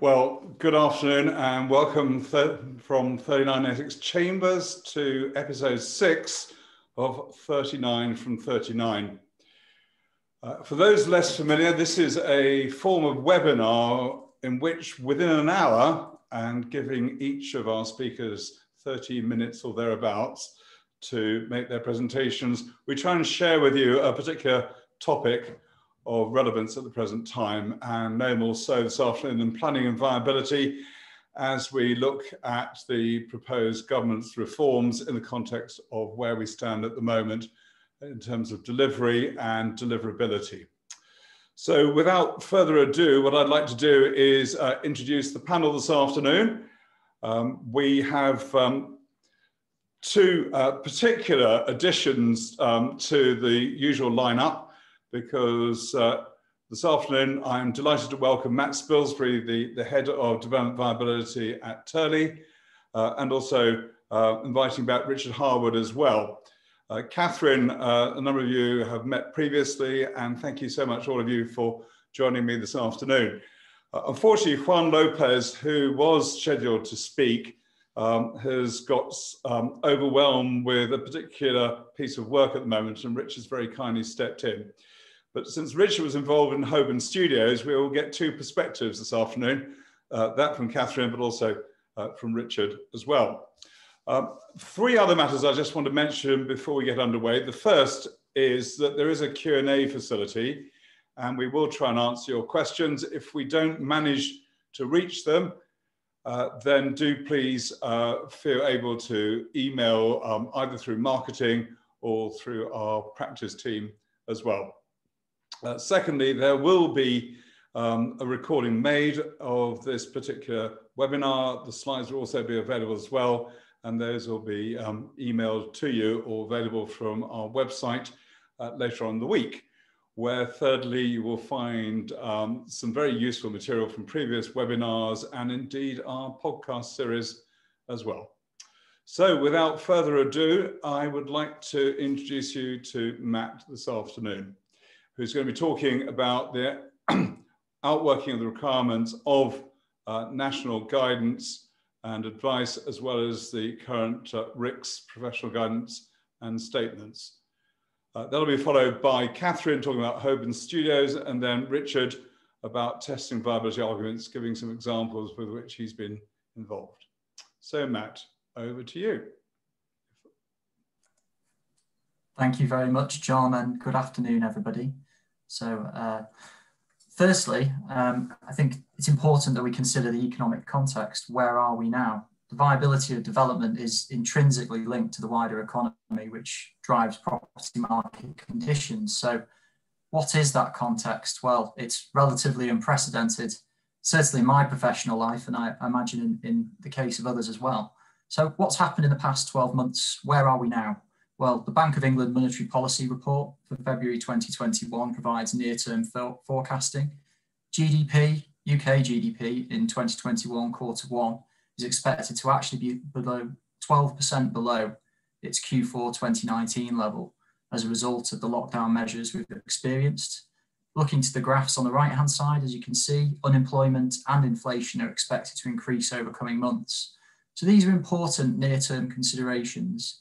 Well, good afternoon and welcome th from 39 Essex Chambers to episode six of 39 from 39. Uh, for those less familiar, this is a form of webinar in which within an hour and giving each of our speakers 30 minutes or thereabouts to make their presentations, we try and share with you a particular topic of relevance at the present time and no more so this afternoon than planning and viability as we look at the proposed government's reforms in the context of where we stand at the moment in terms of delivery and deliverability. So without further ado, what I'd like to do is uh, introduce the panel this afternoon. Um, we have um, two uh, particular additions um, to the usual lineup because uh, this afternoon I'm delighted to welcome Matt Spilsbury, the, the head of development viability at Turley, uh, and also uh, inviting back Richard Harwood as well. Uh, Katherine, uh, a number of you have met previously, and thank you so much, all of you, for joining me this afternoon. Uh, unfortunately, Juan Lopez, who was scheduled to speak, um, has got um, overwhelmed with a particular piece of work at the moment, and Richard's very kindly stepped in. But since Richard was involved in Holborn Studios, we will get two perspectives this afternoon, uh, that from Katherine, but also uh, from Richard as well. Um, three other matters I just want to mention before we get underway. The first is that there is a Q&A facility and we will try and answer your questions. If we don't manage to reach them, uh, then do please uh, feel able to email um, either through marketing or through our practice team as well. Uh, secondly, there will be um, a recording made of this particular webinar. The slides will also be available as well, and those will be um, emailed to you or available from our website uh, later on the week. Where thirdly, you will find um, some very useful material from previous webinars and indeed our podcast series as well. So without further ado, I would like to introduce you to Matt this afternoon who's going to be talking about the outworking of the requirements of uh, national guidance and advice, as well as the current uh, RICS professional guidance and statements. Uh, that'll be followed by Katherine talking about Holborn Studios, and then Richard about testing viability arguments, giving some examples with which he's been involved. So Matt, over to you. Thank you very much, John, and good afternoon, everybody. So uh, firstly, um, I think it's important that we consider the economic context. Where are we now? The viability of development is intrinsically linked to the wider economy, which drives property market conditions. So what is that context? Well, it's relatively unprecedented, certainly in my professional life, and I, imagine in, in the case of others as well. So what's happened in the past 12 months? Where are we now? Well, the Bank of England Monetary Policy Report for February 2021 provides near-term forecasting. GDP, UK GDP in 2021 quarter one is expected to actually be below 12% below its Q4 2019 level as a result of the lockdown measures we've experienced. Looking to the graphs on the right hand side, as you can see, unemployment and inflation are expected to increase over coming months. So these are important near term considerations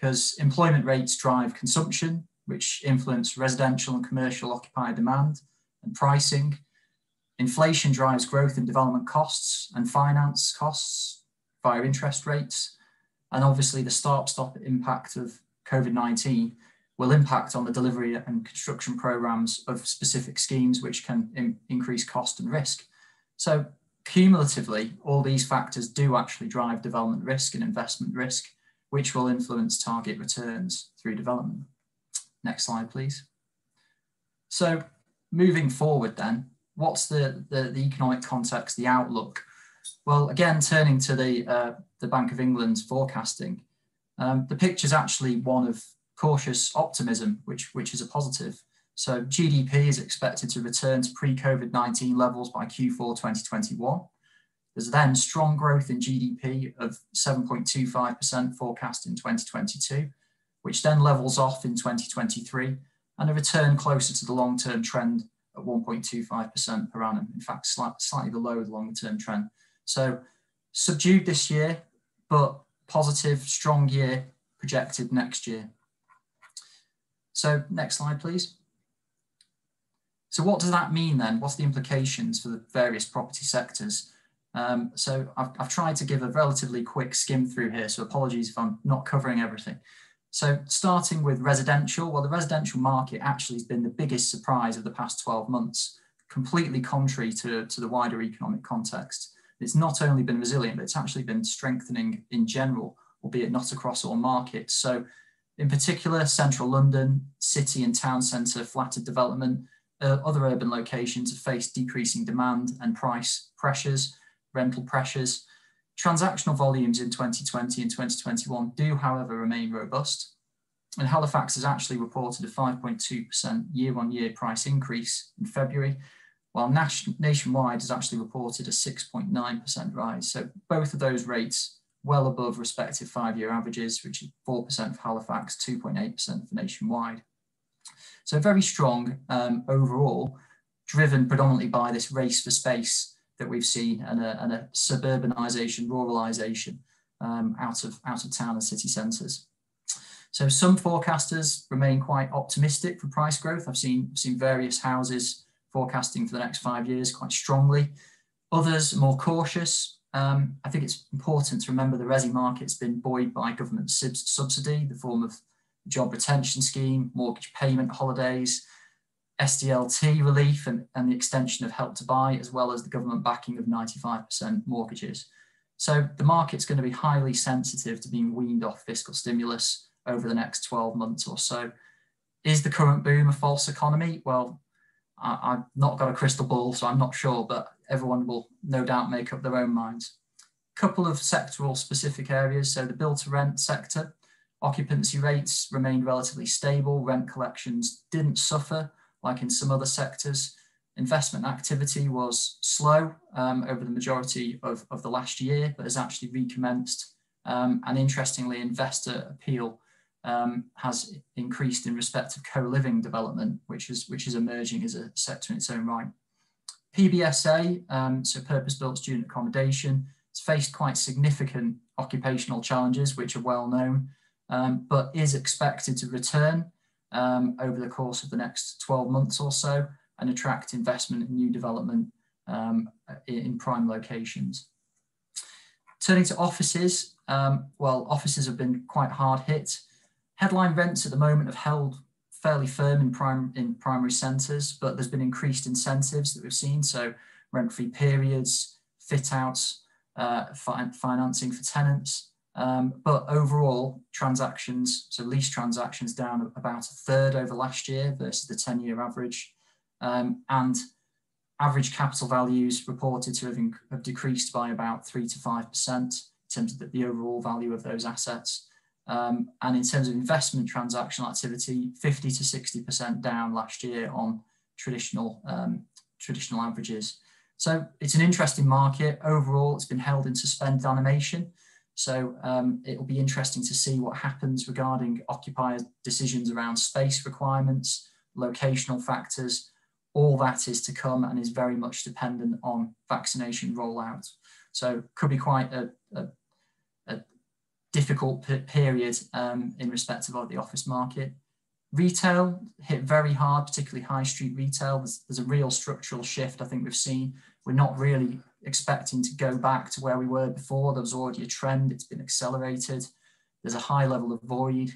because employment rates drive consumption, which influence residential and commercial occupier demand and pricing. Inflation drives growth in development costs and finance costs via interest rates. And obviously, the start stop impact of COVID 19 will impact on the delivery and construction programs of specific schemes, which can increase cost and risk. So, cumulatively, all these factors do actually drive development risk and investment risk which will influence target returns through development. Next slide, please. So moving forward then, what's the, the, the economic context, the outlook? Well, again, turning to the, uh, the Bank of England's forecasting, um, the picture is actually one of cautious optimism, which, which is a positive. So GDP is expected to return to pre-COVID-19 levels by Q4 2021. There's then strong growth in GDP of 7.25% forecast in 2022, which then levels off in 2023, and a return closer to the long term trend at 1.25% per annum. In fact, slight, slightly below the long term trend. So subdued this year, but positive, strong year projected next year. So next slide, please. So what does that mean then? What's the implications for the various property sectors? Um, so I've, I've, tried to give a relatively quick skim through here, so apologies if I'm not covering everything. So starting with residential, well, the residential market actually has been the biggest surprise of the past 12 months, completely contrary to, to the wider economic context. It's not only been resilient, but it's actually been strengthening in general, albeit not across all markets. So in particular, central London, city and town centre flattered development, uh, other urban locations have faced decreasing demand and price pressures, rental pressures. Transactional volumes in 2020 and 2021 do, however, remain robust. And Halifax has actually reported a 5.2% year on year price increase in February, while nationwide has actually reported a 6.9% rise. So both of those rates well above respective five year averages, which is 4% for Halifax, 2.8% for nationwide. So very strong um, overall, driven predominantly by this race for space that we've seen and a, and a suburbanisation, ruralisation um, out, of, out of town and city centres. So some forecasters remain quite optimistic for price growth. I've seen, seen various houses forecasting for the next five years quite strongly. Others more cautious. Um, I think it's important to remember the resi market's been buoyed by government subsidy, the form of job retention scheme, mortgage payment holidays, SDLT relief and, and the extension of help to buy, as well as the government backing of 95% mortgages. So the market's going to be highly sensitive to being weaned off fiscal stimulus over the next 12 months or so. Is the current boom a false economy? Well, I, have not got a crystal ball, so I'm not sure, but everyone will no doubt make up their own minds. Couple of sectoral specific areas. So the build to rent sector, occupancy rates remained relatively stable. Rent collections didn't suffer like in some other sectors. Investment activity was slow um, over the majority of, of the last year, but has actually recommenced. Um, and interestingly, investor appeal um, has increased in respect of co-living development, which is, which is emerging as a sector in its own right. PBSA, um, so purpose-built student accommodation, has faced quite significant occupational challenges, which are well known, um, but is expected to return um, over the course of the next 12 months or so and attract investment and new development um, in prime locations. Turning to offices, um, well, offices have been quite hard hit. Headline rents at the moment have held fairly firm in, prime, in primary centres, but there's been increased incentives that we've seen. So rent-free periods, fit outs, uh, fi financing for tenants. Um, but overall, transactions, so lease transactions down about a third over last year versus the 10 year average. Um, and average capital values reported to have, have, decreased by about 3 to 5% in terms of the, the overall value of those assets. Um, and in terms of investment transactional activity, 50 to 60% down last year on traditional, um, traditional averages. So it's an interesting market. Overall, it's been held in suspended animation. So um, it will be interesting to see what happens regarding occupiers' decisions around space requirements, locational factors. All that is to come and is very much dependent on vaccination rollout. So could be quite a, a, a difficult period um, in respect of the office market. Retail hit very hard, particularly high street retail. There's, there's a real structural shift I think we've seen. We're not really expecting to go back to where we were before. There was already a trend, it's been accelerated. There's a high level of void,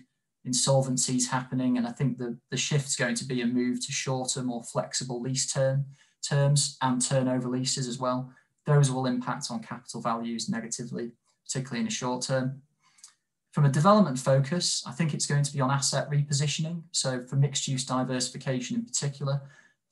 insolvencies happening, and I think the, the shift's going to be a move to shorter, more flexible lease term terms and turnover leases as well. Those will impact on capital values negatively, particularly in the short term. From a development focus, I think it's going to be on asset repositioning. So for mixed use diversification in particular,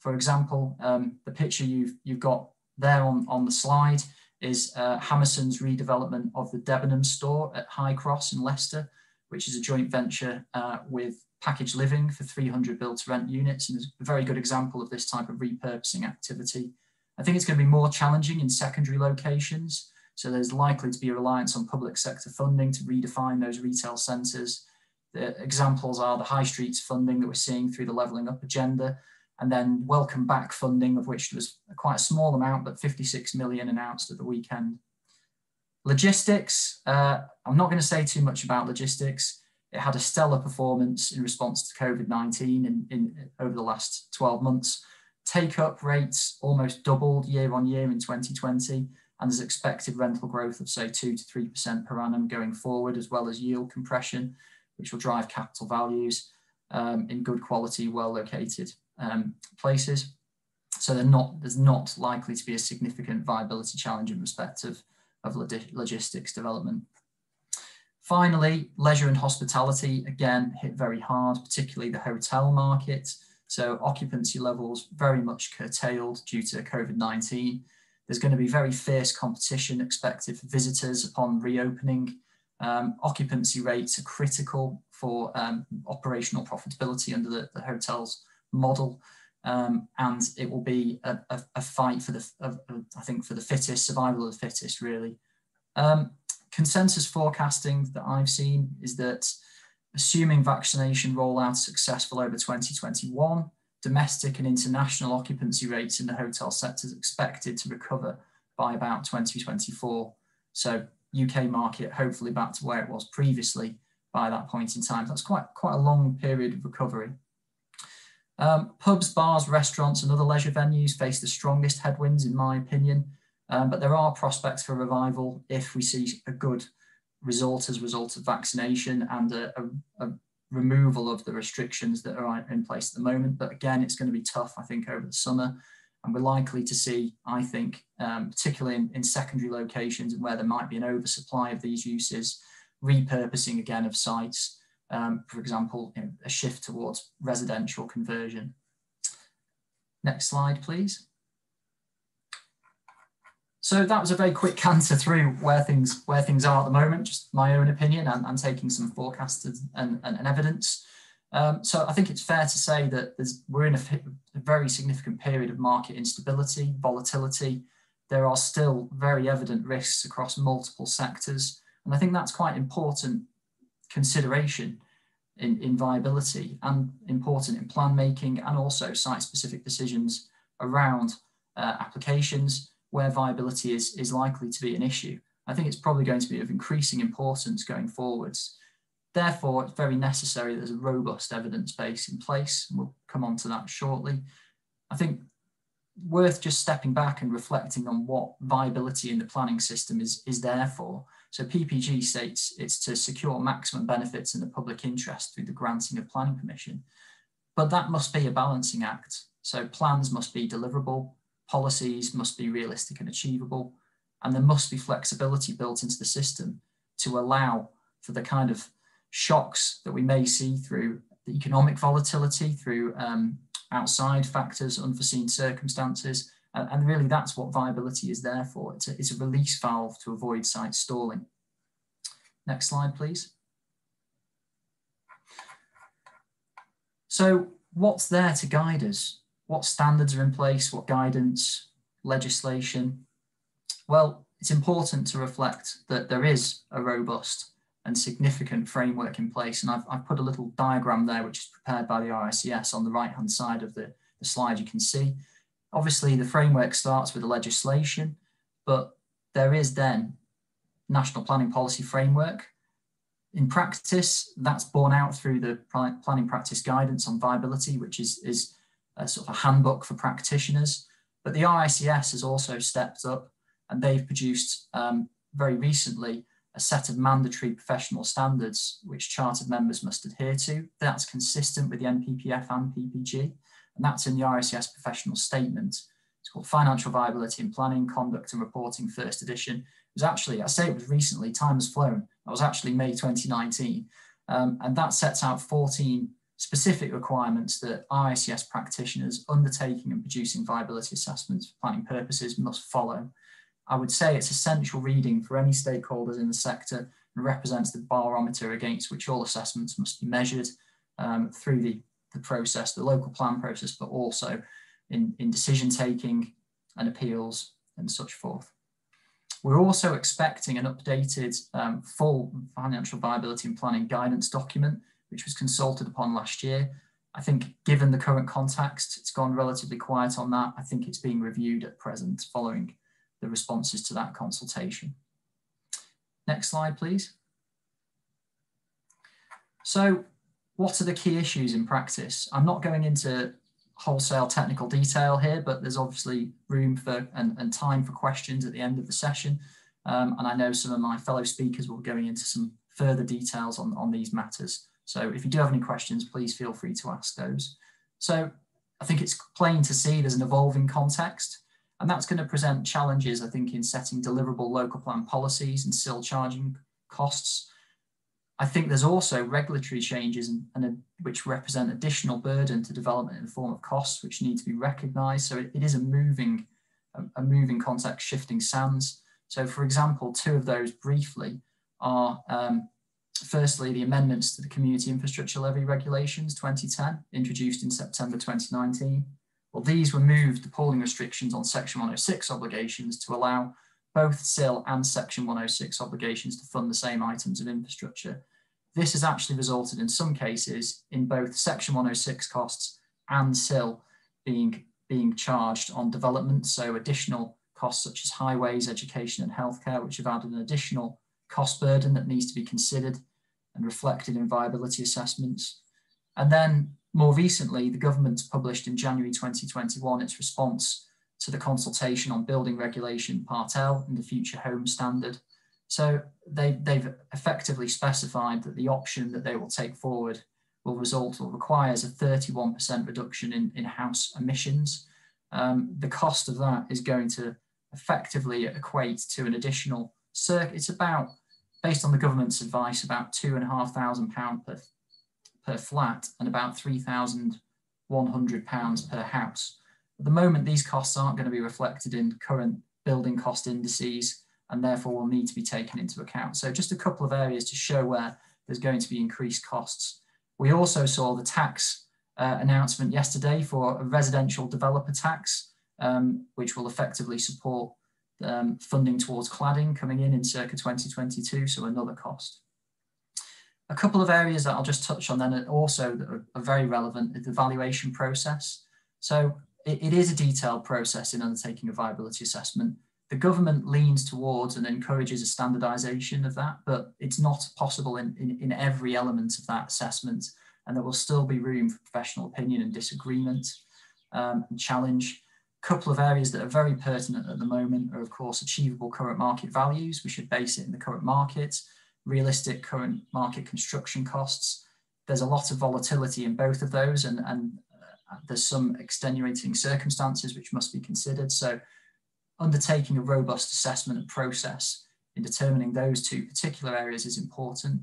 for example, um, the picture you've, you've got there on, on the slide is uh, Hammerson's redevelopment of the Debenhams store at Highcross in Leicester, which is a joint venture uh, with Package Living for 300 built to rent units and is a very good example of this type of repurposing activity. I think it's going to be more challenging in secondary locations. So there's likely to be a reliance on public sector funding to redefine those retail centres. The examples are the high streets funding that we're seeing through the levelling up agenda and then welcome back funding, of which there was quite a small amount, but 56 million announced at the weekend. Logistics, uh, I'm not going to say too much about logistics. It had a stellar performance in response to COVID-19 in, in, over the last 12 months. Take-up rates almost doubled year on year in 2020, and there's expected rental growth of say 2 to 3% per annum going forward, as well as yield compression, which will drive capital values um, in good quality, well located um, places. So not, there's not likely to be a significant viability challenge in respect of, of logistics development. Finally, leisure and hospitality, again, hit very hard, particularly the hotel market. So occupancy levels very much curtailed due to COVID-19. There's going to be very fierce competition expected for visitors upon reopening. Um, occupancy rates are critical for um, operational profitability under the, the hotel's model. Um, and it will be a, a, a fight for the, I think, for the fittest, survival of the fittest, really. Um, consensus forecasting that I've seen is that assuming vaccination rollout successful over 2021, domestic and international occupancy rates in the hotel sector is expected to recover by about 2024. So UK market hopefully back to where it was previously by that point in time. That's quite, quite a long period of recovery. Um, pubs, bars, restaurants, and other leisure venues face the strongest headwinds, in my opinion. Um, but there are prospects for revival if we see a good result as a result of vaccination and a, a, a removal of the restrictions that are in place at the moment. But again, it's going to be tough, I think, over the summer. And we're likely to see, I think, um, particularly in, in secondary locations and where there might be an oversupply of these uses, repurposing again of sites, um, for example, a shift towards residential conversion. Next slide, please. So that was a very quick canter through where things where things are at the moment, just my own opinion and, and taking some forecasted and, and, and evidence. Um, so I think it's fair to say that we're in a, a, very significant period of market instability, volatility. There are still very evident risks across multiple sectors. And I think that's quite important consideration in, in viability and important in plan making and also site specific decisions around uh, applications where viability is, is likely to be an issue. I think it's probably going to be of increasing importance going forwards. Therefore, it's very necessary there's a robust evidence base in place. And we'll come on to that shortly. I think worth just stepping back and reflecting on what viability in the planning system is, is there for. So PPG states it's to secure maximum benefits in the public interest through the granting of planning permission. But that must be a balancing act. So plans must be deliverable, policies must be realistic and achievable, and there must be flexibility built into the system to allow for the kind of shocks that we may see through the economic volatility, through um, outside factors, unforeseen circumstances, and, and, really that's what viability is there for. It's a, it's a release valve to avoid site stalling. Next slide, please. So what's there to guide us? What standards are in place? What guidance, legislation? Well, it's important to reflect that there is a robust and significant framework in place. And I've, I've put a little diagram there, which is prepared by the RICS on the right-hand side of the, the slide you can see. Obviously, the framework starts with the legislation, but there is then national planning policy framework. In practice, that's borne out through the planning practice guidance on viability, which is, is a sort of a handbook for practitioners. But the RICS has also stepped up and they've produced um, very recently a set of mandatory professional standards which chartered members must adhere to. That's consistent with the NPPF and PPG, and that's in the RICS professional statement. It's called Financial Viability and Planning, Conduct and Reporting, first edition. It was actually, I say it was recently, time has flown. That was actually May 2019. Um, and that sets out 14 specific requirements that RICS practitioners undertaking and producing viability assessments for planning purposes must follow. I would say it's essential reading for any stakeholders in the sector and represents the barometer against which all assessments must be measured um, through the, the process, the local plan process, but also in, in decision taking and appeals and such forth. We're also expecting an updated um, full financial viability and planning guidance document, which was consulted upon last year. I think given the current context, it's gone relatively quiet on that. I think it's being reviewed at present following the responses to that consultation. Next slide, please. So what are the key issues in practice? I'm not going into wholesale technical detail here, but there's obviously room for and, and time for questions at the end of the session. Um, and I know some of my fellow speakers will be going into some further details on, on these matters. So if you do have any questions, please feel free to ask those. So I think it's plain to see there's an evolving context and that's going to present challenges, I think, in setting deliverable local plan policies and CIL charging costs. I think there's also regulatory changes and, and a, which represent additional burden to development in the form of costs, which need to be recognised. So it, it is a moving, a, a moving context, shifting sands. So, for example, two of those briefly are um, firstly the amendments to the Community Infrastructure Levy Regulations 2010, introduced in September 2019. Well, these removed the pooling restrictions on Section 106 obligations to allow both CIL and Section 106 obligations to fund the same items of infrastructure. This has actually resulted in some cases in both Section 106 costs and CIL being, being charged on development. So additional costs such as highways, education and healthcare, which have added an additional cost burden that needs to be considered and reflected in viability assessments. And then more recently, the government published in January 2021 its response to the consultation on building regulation part L and the future home standard. So they, they've effectively specified that the option that they will take forward will result or requires a 31% reduction in, in house emissions. Um, the cost of that is going to effectively equate to an additional circuit. It's about, based on the government's advice, about two and a half thousand pound per, per flat and about three thousand one hundred pounds per house. At the moment, these costs aren't going to be reflected in current building cost indices and therefore will need to be taken into account. So just a couple of areas to show where there's going to be increased costs. We also saw the tax uh, announcement yesterday for a residential developer tax, um, which will effectively support um, funding towards cladding coming in in circa 2022, so another cost. A couple of areas that I'll just touch on then also that are, very relevant the valuation process. So it, it is a detailed process in undertaking a viability assessment. The government leans towards and encourages a standardization of that, but it's not possible in, in, in every element of that assessment. And there will still be room for professional opinion and disagreement um, and challenge. A couple of areas that are very pertinent at the moment are, of course, achievable current market values. We should base it in the current market, realistic current market construction costs. There's a lot of volatility in both of those, and, and there's some extenuating circumstances which must be considered. So undertaking a robust assessment and process in determining those two particular areas is important.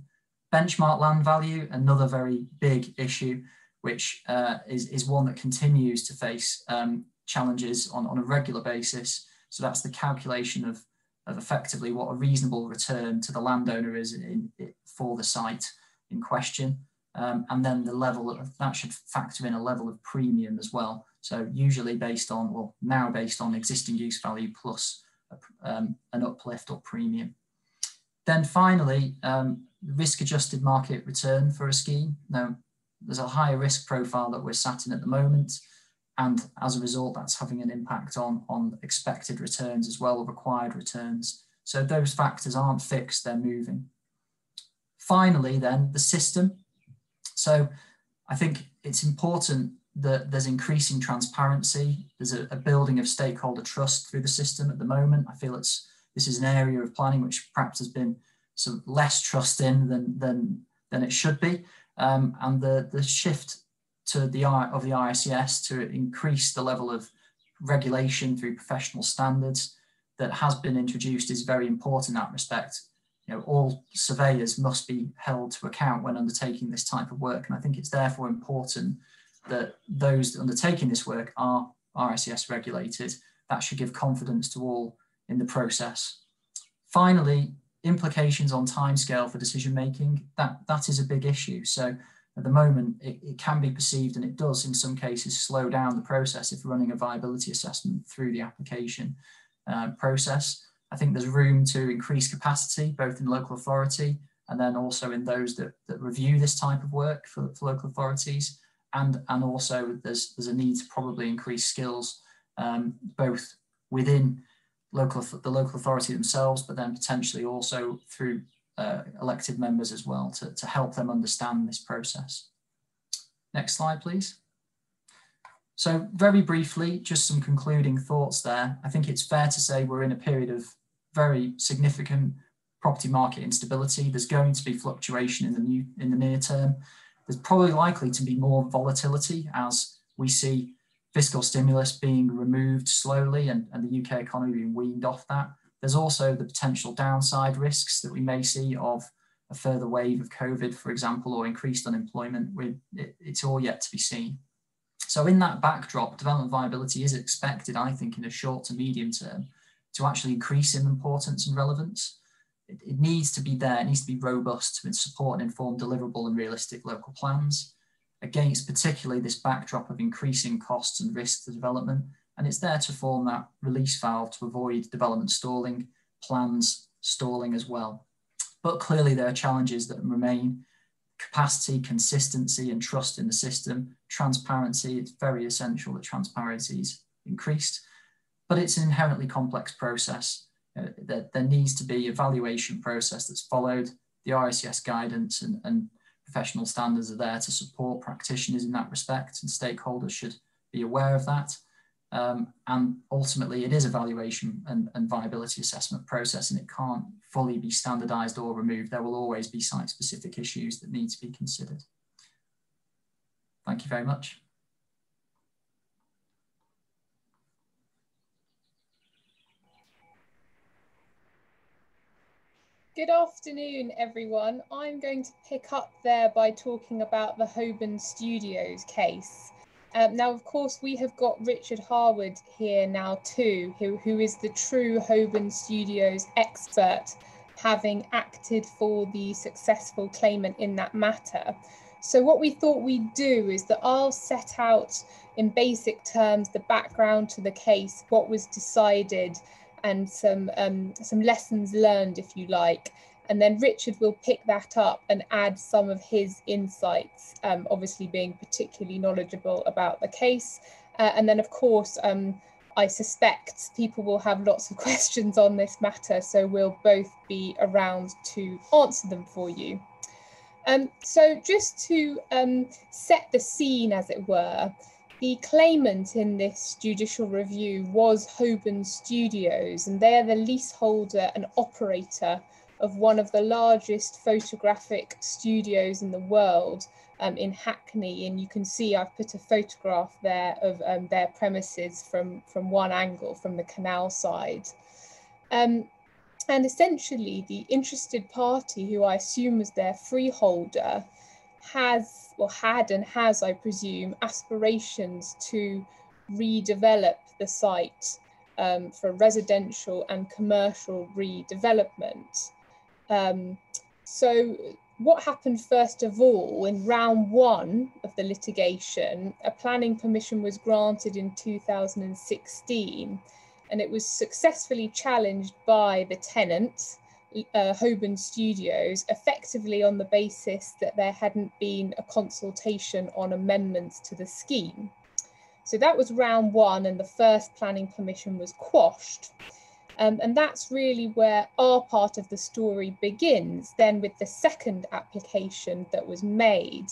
Benchmark land value, another very big issue, which uh, is, is one that continues to face um, challenges on, on a regular basis. So that's the calculation of, of effectively what a reasonable return to the landowner is in, in, for the site in question. Um, and then the level of that should factor in a level of premium as well. So usually based on, well, now based on existing use value plus um, an uplift or premium. Then finally, um, risk adjusted market return for a scheme. Now, there's a higher risk profile that we're sat in at the moment. And as a result, that's having an impact on, on expected returns as well, required returns. So those factors aren't fixed, they're moving. Finally, then, the system so I think it's important that there's increasing transparency. There's a, a, building of stakeholder trust through the system at the moment. I feel it's this is an area of planning which perhaps has been some less trust in than than than it should be. Um, and the the shift to the of the RICS to increase the level of regulation through professional standards that has been introduced is very important in that respect you know, all surveyors must be held to account when undertaking this type of work. And I think it's therefore important that those undertaking this work are RICS regulated. That should give confidence to all in the process. Finally, implications on timescale for decision making, that, that is a big issue. So at the moment, it, it can be perceived, and it does in some cases, slow down the process if running a viability assessment through the application uh, process. I think there's room to increase capacity, both in local authority and then also in those that, that review this type of work for, for local authorities. And, and also there's, there's a need to probably increase skills um, both within local the local authority themselves, but then potentially also through uh, elected members as well to, to help them understand this process. Next slide, please. So very briefly, just some concluding thoughts there. I think it's fair to say we're in a period of very significant property market instability. There's going to be fluctuation in the new in the near term. There's probably likely to be more volatility as we see fiscal stimulus being removed slowly and, and the UK economy being weaned off that. There's also the potential downside risks that we may see of a further wave of COVID, for example, or increased unemployment. It, it's all yet to be seen. So in that backdrop, development viability is expected, I think, in the short to medium term to actually increase in importance and relevance. It, it needs to be there, it needs to be robust to support and inform deliverable and realistic local plans against particularly this backdrop of increasing costs and risks to development. And it's there to form that release valve to avoid development stalling, plans stalling as well. But clearly there are challenges that remain. Capacity, consistency and trust in the system, transparency, it's very essential that transparency is increased, but it's an inherently complex process. Uh, there, there needs to be evaluation process that's followed, the RICS guidance and, and professional standards are there to support practitioners in that respect, and stakeholders should be aware of that. Um, and ultimately, it is a valuation and, and, viability assessment process, and it can't fully be standardized or removed. There will always be site specific issues that need to be considered. Thank you very much. Good afternoon, everyone. I'm going to pick up there by talking about the Holborn Studios case. Um, now, of course, we have got Richard Harwood here now too, who, who is the true Holborn Studios expert, having acted for the successful claimant in that matter. So what we thought we'd do is that I'll set out in basic terms the background to the case, what was decided, and some um, some lessons learned, if you like. And then Richard will pick that up and add some of his insights, um, obviously being particularly knowledgeable about the case. Uh, and then, of course, um, I suspect people will have lots of questions on this matter, so we'll both be around to answer them for you. Um, so just to um, set the scene, as it were, the claimant in this judicial review was Holborn Studios, and they are the leaseholder and operator of one of the largest photographic studios in the world um, in Hackney. And you can see I've put a photograph there of um, their premises from, from one angle, from the canal side. Um, and essentially, the interested party, who I assume was their freeholder, has or had and has, I presume, aspirations to redevelop the site um, for residential and commercial redevelopment. Um, so what happened first of all in round one of the litigation, a planning permission was granted in 2016 and it was successfully challenged by the tenant uh, Holborn Studios effectively on the basis that there hadn't been a consultation on amendments to the scheme. So that was round one, and the first planning permission was quashed. Um, and that's really where our part of the story begins, then with the second application that was made.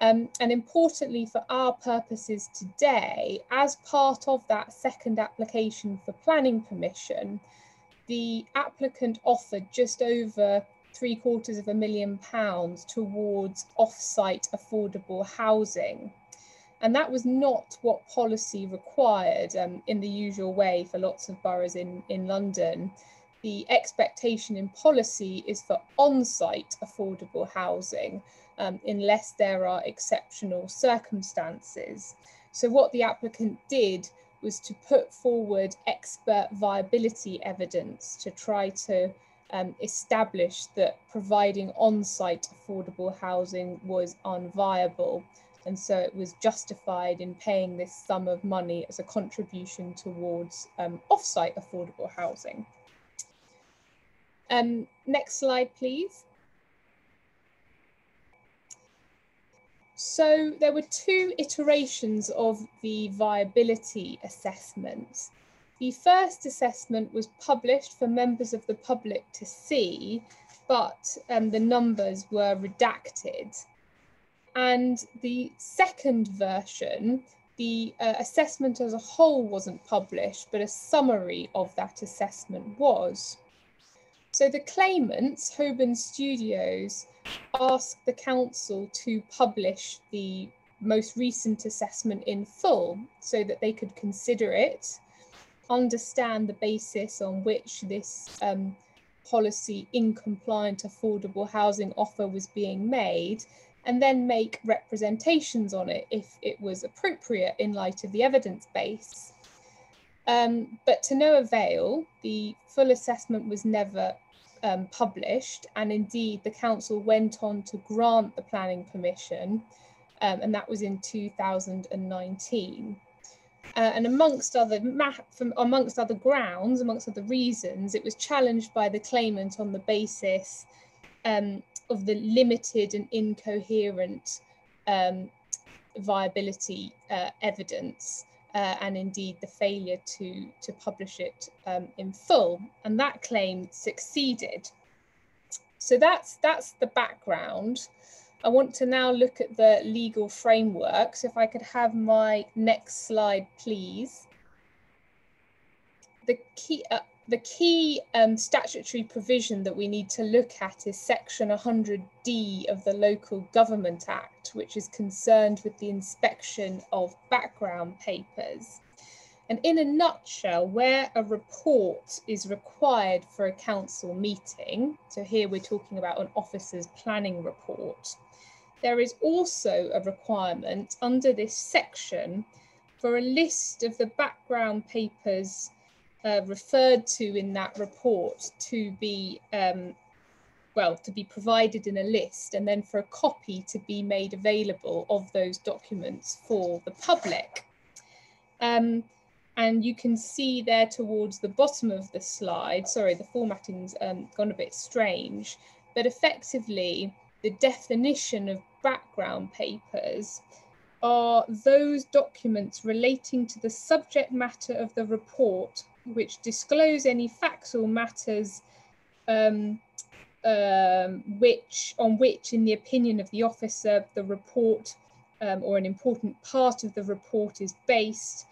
Um, and importantly for our purposes today, as part of that second application for planning permission, the applicant offered just over three quarters of a million pounds towards off-site affordable housing. And that was not what policy required um, in the usual way for lots of boroughs in, in London. The expectation in policy is for on-site affordable housing um, unless there are exceptional circumstances. So what the applicant did was to put forward expert viability evidence to try to um, establish that providing on-site affordable housing was unviable. And so it was justified in paying this sum of money as a contribution towards um, off-site affordable housing. Um, next slide, please. So there were two iterations of the viability assessment. The first assessment was published for members of the public to see, but um, the numbers were redacted. And the second version, the uh, assessment as a whole wasn't published, but a summary of that assessment was. So the claimants, Holborn Studios, asked the council to publish the most recent assessment in full so that they could consider it understand the basis on which this um, policy in compliant affordable housing offer was being made and then make representations on it if it was appropriate in light of the evidence base. Um, but to no avail, the full assessment was never um, published, and indeed the council went on to grant the planning permission, um, and that was in 2019. Uh, and amongst other from, amongst other grounds, amongst other reasons, it was challenged by the claimant on the basis um, of the limited and incoherent um, viability uh, evidence, uh, and indeed the failure to to publish it um, in full. And that claim succeeded. So that's that's the background. I want to now look at the legal framework. So if I could have my next slide, please. The key, uh, the key um, statutory provision that we need to look at is section 100D of the Local Government Act, which is concerned with the inspection of background papers. And in a nutshell, where a report is required for a council meeting, so here we're talking about an officer's planning report, there is also a requirement under this section for a list of the background papers uh, referred to in that report to be um, well to be provided in a list and then for a copy to be made available of those documents for the public. Um, and you can see there towards the bottom of the slide sorry the formatting's um, gone a bit strange but effectively the definition of background papers are those documents relating to the subject matter of the report which disclose any facts or matters um, um, which on which in the opinion of the officer the report um, or an important part of the report is based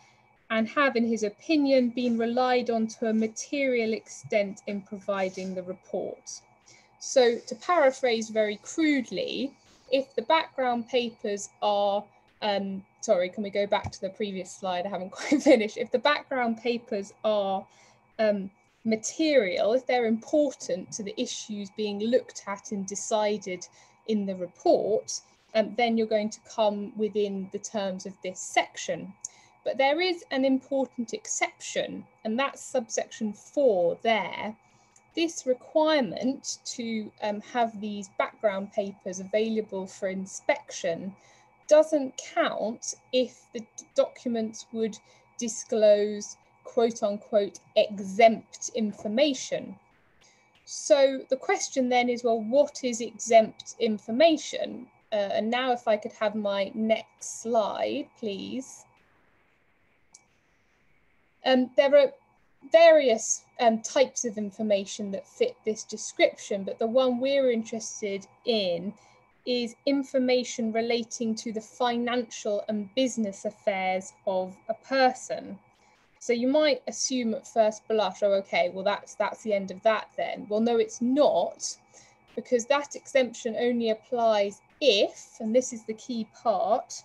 and have in his opinion been relied on to a material extent in providing the report. So to paraphrase very crudely, if the background papers are, um, sorry, can we go back to the previous slide? I haven't quite finished. If the background papers are um, material, if they're important to the issues being looked at and decided in the report, um, then you're going to come within the terms of this section. But there is an important exception, and that's subsection four there, this requirement to um, have these background papers available for inspection doesn't count if the documents would disclose quote unquote exempt information. So the question then is, well, what is exempt information? Uh, and now if I could have my next slide, please. Um, there are various um, types of information that fit this description, but the one we're interested in is information relating to the financial and business affairs of a person. So you might assume at first blush, oh, okay, well, that's, that's the end of that then. Well, no, it's not, because that exemption only applies if, and this is the key part,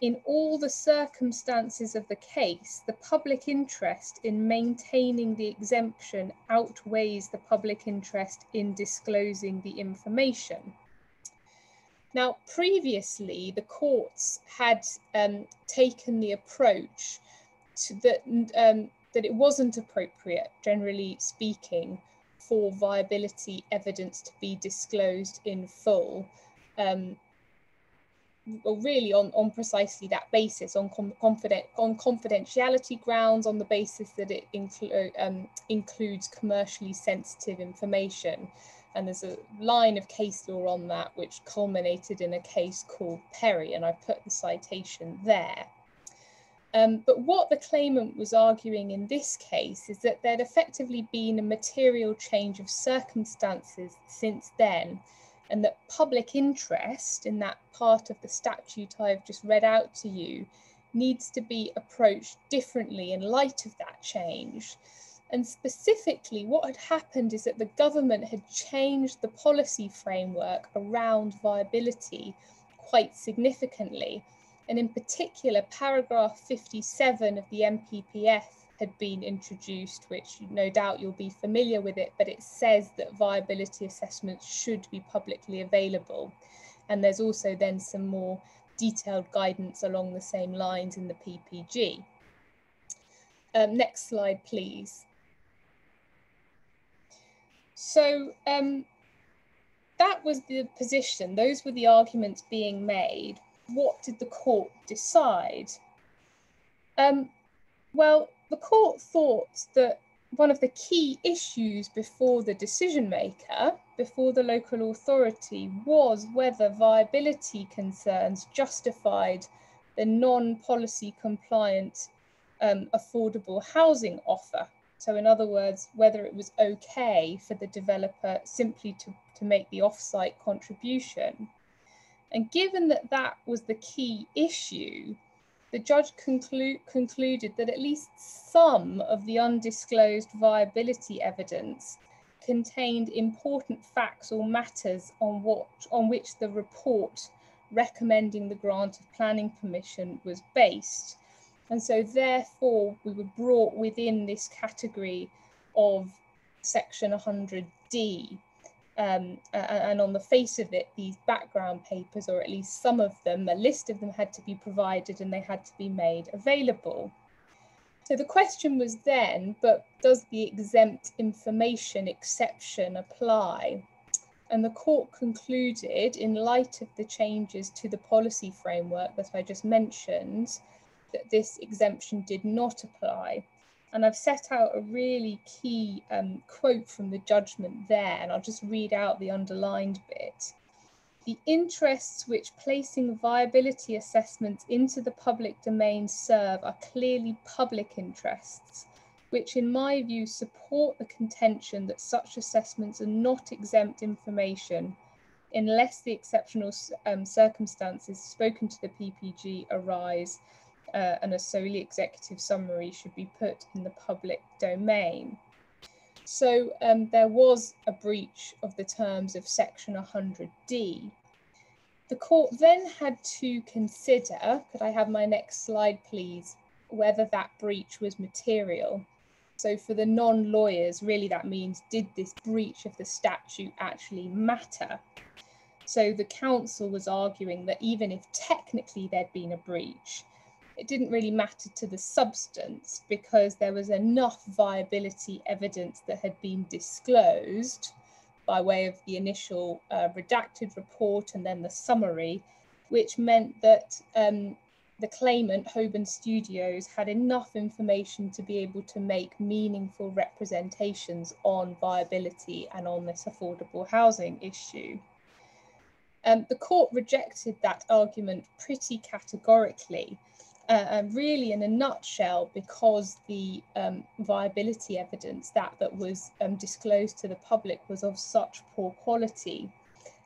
in all the circumstances of the case, the public interest in maintaining the exemption outweighs the public interest in disclosing the information. Now, previously, the courts had um, taken the approach that, um, that it wasn't appropriate, generally speaking, for viability evidence to be disclosed in full. Um, well, really on, on precisely that basis, on com confident on confidentiality grounds, on the basis that it inclu um, includes commercially sensitive information. And there's a line of case law on that, which culminated in a case called Perry, and I put the citation there. Um, but what the claimant was arguing in this case is that there'd effectively been a material change of circumstances since then, and that public interest in that part of the statute I've just read out to you needs to be approached differently in light of that change. And specifically, what had happened is that the government had changed the policy framework around viability quite significantly. And in particular, paragraph 57 of the NPPF had been introduced, which no doubt you'll be familiar with it, but it says that viability assessments should be publicly available. And there's also then some more detailed guidance along the same lines in the PPG. Um, next slide, please. So um, that was the position, those were the arguments being made. What did the court decide? Um, well, the court thought that one of the key issues before the decision maker, before the local authority, was whether viability concerns justified the non policy compliant um, affordable housing offer so in other words, whether it was okay for the developer simply to, to make the offsite contribution. And given that that was the key issue, the judge conclu concluded that at least some of the undisclosed viability evidence contained important facts or matters on, what, on which the report recommending the grant of planning permission was based and so therefore we were brought within this category of section 100D. Um, and on the face of it, these background papers, or at least some of them, a list of them had to be provided and they had to be made available. So the question was then, but does the exempt information exception apply? And the court concluded, in light of the changes to the policy framework that I just mentioned, that this exemption did not apply. And I've set out a really key um, quote from the judgment there, and I'll just read out the underlined bit. The interests which placing viability assessments into the public domain serve are clearly public interests, which in my view support the contention that such assessments are not exempt information unless the exceptional um, circumstances spoken to the PPG arise uh, and a solely executive summary should be put in the public domain. So um, there was a breach of the terms of section 100D. The court then had to consider, could I have my next slide please, whether that breach was material. So for the non-lawyers, really that means did this breach of the statute actually matter? So the council was arguing that even if technically there'd been a breach, it didn't really matter to the substance because there was enough viability evidence that had been disclosed by way of the initial uh, redacted report and then the summary, which meant that um, the claimant, Holborn Studios, had enough information to be able to make meaningful representations on viability and on this affordable housing issue. Um, the court rejected that argument pretty categorically uh, really in a nutshell because the um, viability evidence that, that was um, disclosed to the public was of such poor quality.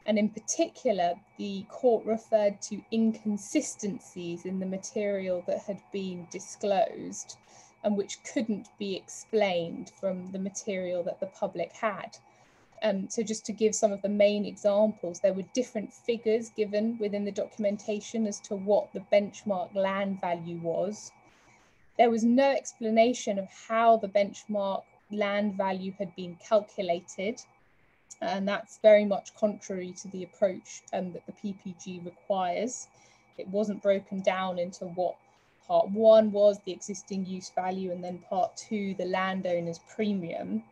And in particular, the court referred to inconsistencies in the material that had been disclosed and which couldn't be explained from the material that the public had. Um, so just to give some of the main examples, there were different figures given within the documentation as to what the benchmark land value was. There was no explanation of how the benchmark land value had been calculated. And that's very much contrary to the approach um, that the PPG requires. It wasn't broken down into what part one was the existing use value and then part two, the landowner's premium.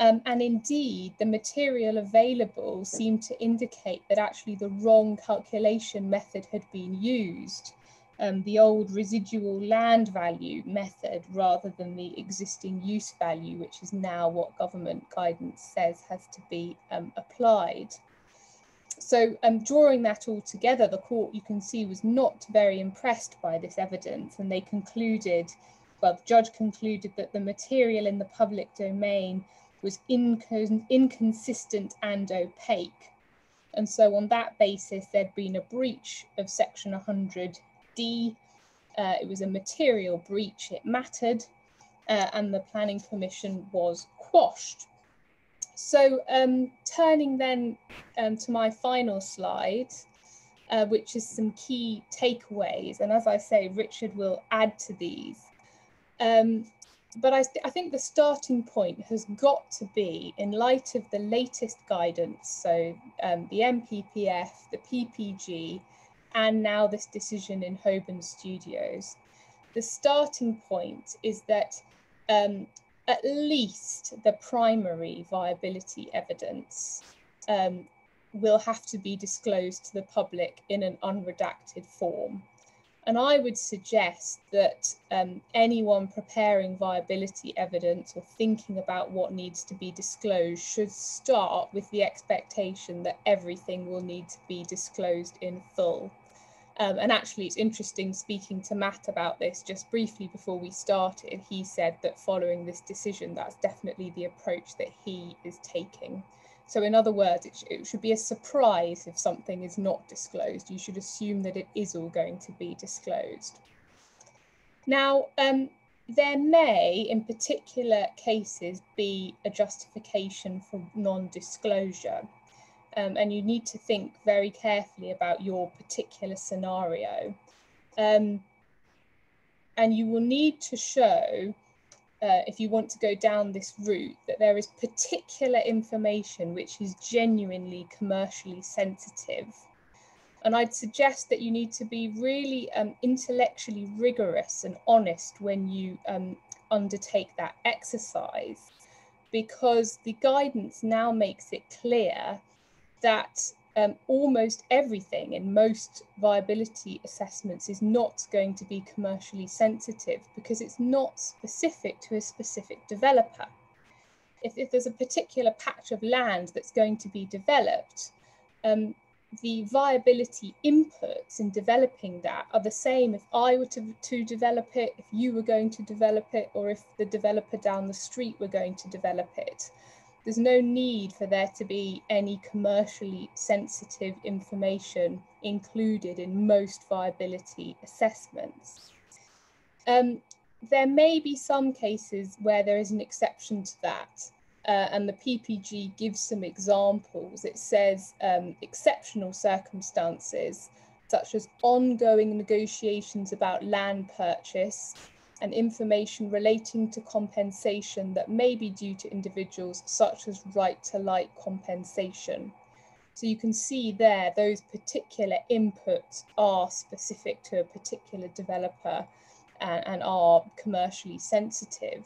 Um, and indeed, the material available seemed to indicate that actually the wrong calculation method had been used. um, the old residual land value method rather than the existing use value, which is now what government guidance says has to be um, applied. So um, drawing that all together, the court, you can see, was not very impressed by this evidence and they concluded, well, the judge concluded that the material in the public domain was incon inconsistent and opaque. And so on that basis, there'd been a breach of section 100D. Uh, it was a material breach, it mattered, uh, and the Planning Commission was quashed. So um, turning then um, to my final slide, uh, which is some key takeaways. And as I say, Richard will add to these. Um, but I, I, think the starting point has got to be in light of the latest guidance, so um, the NPPF, the PPG, and now this decision in Holborn Studios. The starting point is that um, at least the primary viability evidence um, will have to be disclosed to the public in an unredacted form. And I would suggest that um, anyone preparing viability evidence or thinking about what needs to be disclosed should start with the expectation that everything will need to be disclosed in full. Um, and actually, it's interesting speaking to Matt about this just briefly before we started. He said that following this decision, that's definitely the approach that he is taking. So, in other words, it, sh it should be a surprise if something is not disclosed. You should assume that it is all going to be disclosed. Now, um, there may, in particular cases, be a justification for non disclosure um, and you need to think very carefully about your particular scenario. Um, and you will need to show, uh, if you want to go down this route, that there is particular information which is genuinely commercially sensitive. And I'd suggest that you need to be really um, intellectually rigorous and honest when you um, undertake that exercise, because the guidance now makes it clear that um, almost everything in most viability assessments is not going to be commercially sensitive because it's not specific to a specific developer. If, if there's a particular patch of land that's going to be developed, um, the viability inputs in developing that are the same if I were to, to develop it, if you were going to develop it, or if the developer down the street were going to develop it there's no need for there to be any commercially sensitive information included in most viability assessments. Um, there may be some cases where there is an exception to that, uh, and the PPG gives some examples. It says um, exceptional circumstances, such as ongoing negotiations about land purchase, and information relating to compensation that may be due to individuals, such as right to light compensation. So you can see there, those particular inputs are specific to a particular developer and, and are commercially sensitive.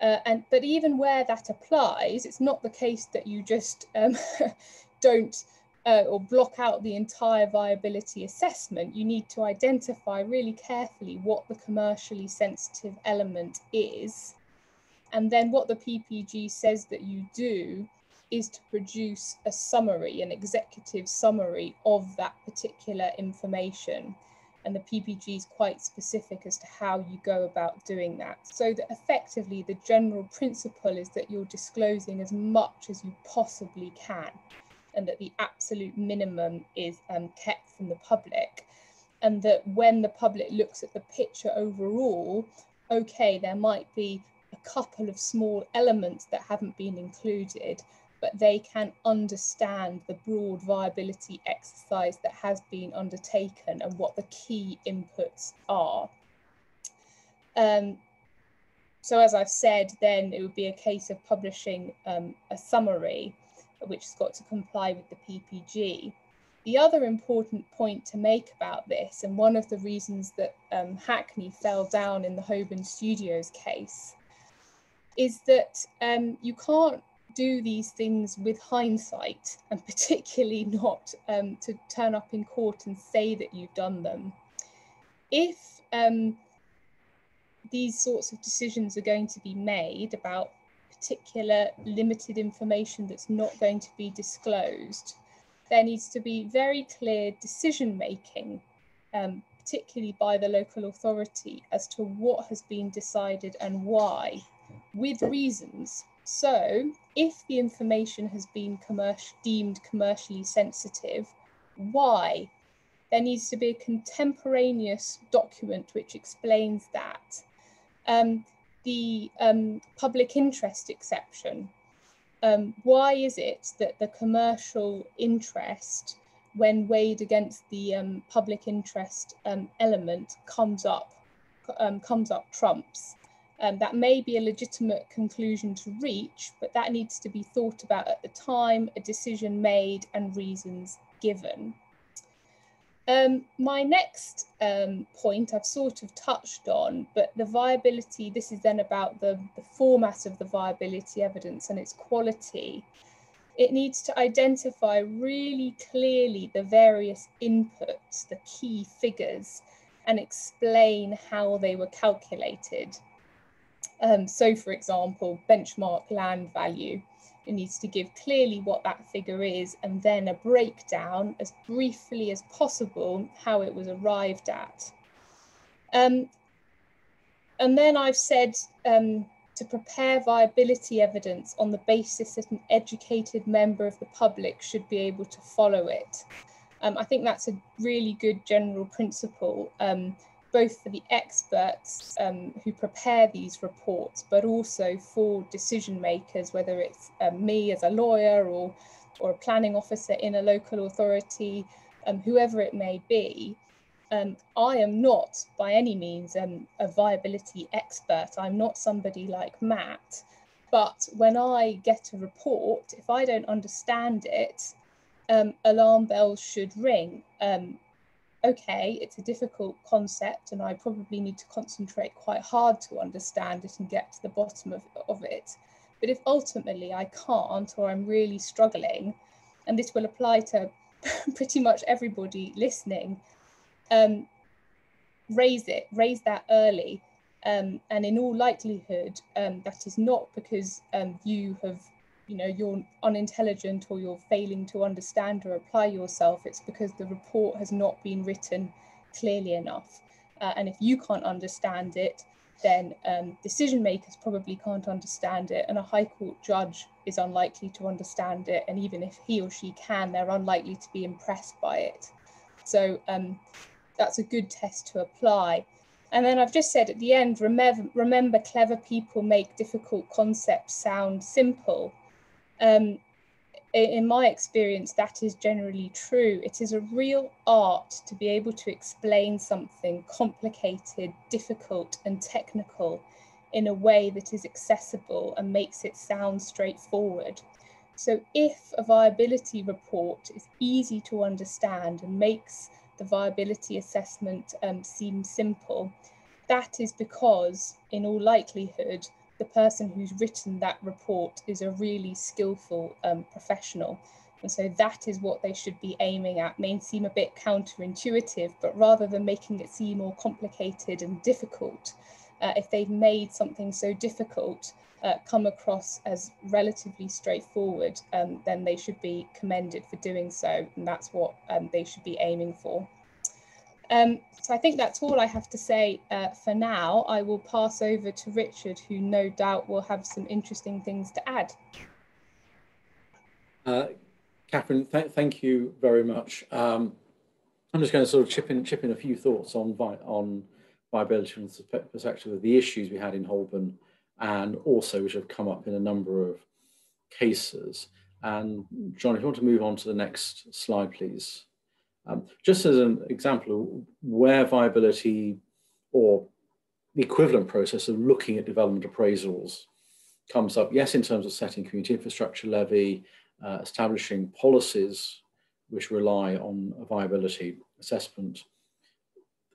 Uh, and but even where that applies, it's not the case that you just um, don't uh, or block out the entire viability assessment, you need to identify really carefully what the commercially sensitive element is. And then what the PPG says that you do is to produce a summary, an executive summary of that particular information. And the PPG is quite specific as to how you go about doing that. So that effectively the general principle is that you're disclosing as much as you possibly can and that the absolute minimum is um, kept from the public. And that when the public looks at the picture overall, okay, there might be a couple of small elements that haven't been included, but they can understand the broad viability exercise that has been undertaken and what the key inputs are. Um, so as I've said, then it would be a case of publishing um, a summary which has got to comply with the PPG. The other important point to make about this, and one of the reasons that um, Hackney fell down in the Holborn Studios case, is that um, you can't do these things with hindsight, and particularly not um, to turn up in court and say that you've done them. if um, these sorts of decisions are going to be made about particular limited information that's not going to be disclosed, there needs to be very clear decision making, um, particularly by the local authority, as to what has been decided and why, with reasons. So, if the information has been deemed commercially sensitive, why? There needs to be a contemporaneous document which explains that. Um, the um, public interest exception. Um, why is it that the commercial interest, when weighed against the um, public interest um, element, comes up, um, comes up trumps? Um, that may be a legitimate conclusion to reach, but that needs to be thought about at the time, a decision made, and reasons given. Um, my next um, point I've sort of touched on, but the viability, this is then about the, the format of the viability evidence and its quality. It needs to identify really clearly the various inputs, the key figures, and explain how they were calculated. Um, so, for example, benchmark land value. It needs to give clearly what that figure is and then a breakdown as briefly as possible how it was arrived at. Um, and then I've said um, to prepare viability evidence on the basis that an educated member of the public should be able to follow it. Um, I think that's a really good general principle. Um, both for the experts um, who prepare these reports, but also for decision makers, whether it's um, me as a lawyer or, or a planning officer in a local authority, um, whoever it may be. Um, I am not by any means um, a viability expert. I'm not somebody like Matt. But when I get a report, if I don't understand it, um, alarm bells should ring okay, it's a difficult concept and I probably need to concentrate quite hard to understand it and get to the bottom of, of it. But if ultimately I can't or I'm really struggling, and this will apply to pretty much everybody listening, um, raise it, raise that early. Um, and in all likelihood, um, that is not because um, you have you know you're unintelligent or you're failing to understand or apply yourself it's because the report has not been written clearly enough. Uh, and if you can't understand it then um, decision makers probably can't understand it and a high court judge is unlikely to understand it and even if he or she can they're unlikely to be impressed by it. So um, that's a good test to apply. And then I've just said at the end, remember, remember clever people make difficult concepts sound simple. Um, in my experience, that is generally true. It is a real art to be able to explain something complicated, difficult, and technical in a way that is accessible and makes it sound straightforward. So, if a viability report is easy to understand and makes the viability assessment um, seem simple, that is because, in all likelihood, the person who's written that report is a really skillful um, professional. And so that is what they should be aiming at. May seem a bit counterintuitive, but rather than making it seem more complicated and difficult, uh, if they've made something so difficult uh, come across as relatively straightforward, um, then they should be commended for doing so. And that's what um, they should be aiming for. Um, so I think that's all I have to say uh, for now. I will pass over to Richard, who no doubt will have some interesting things to add. Uh, Katherine, th thank you very much. Um, I'm just going to sort of chip in, chip in a few thoughts on, vi on viability the perspective of the issues we had in Holborn and also which have come up in a number of cases. And John, if you want to move on to the next slide, please. Um, just as an example of where viability or the equivalent process of looking at development appraisals comes up, yes, in terms of setting community infrastructure levy, uh, establishing policies which rely on a viability assessment,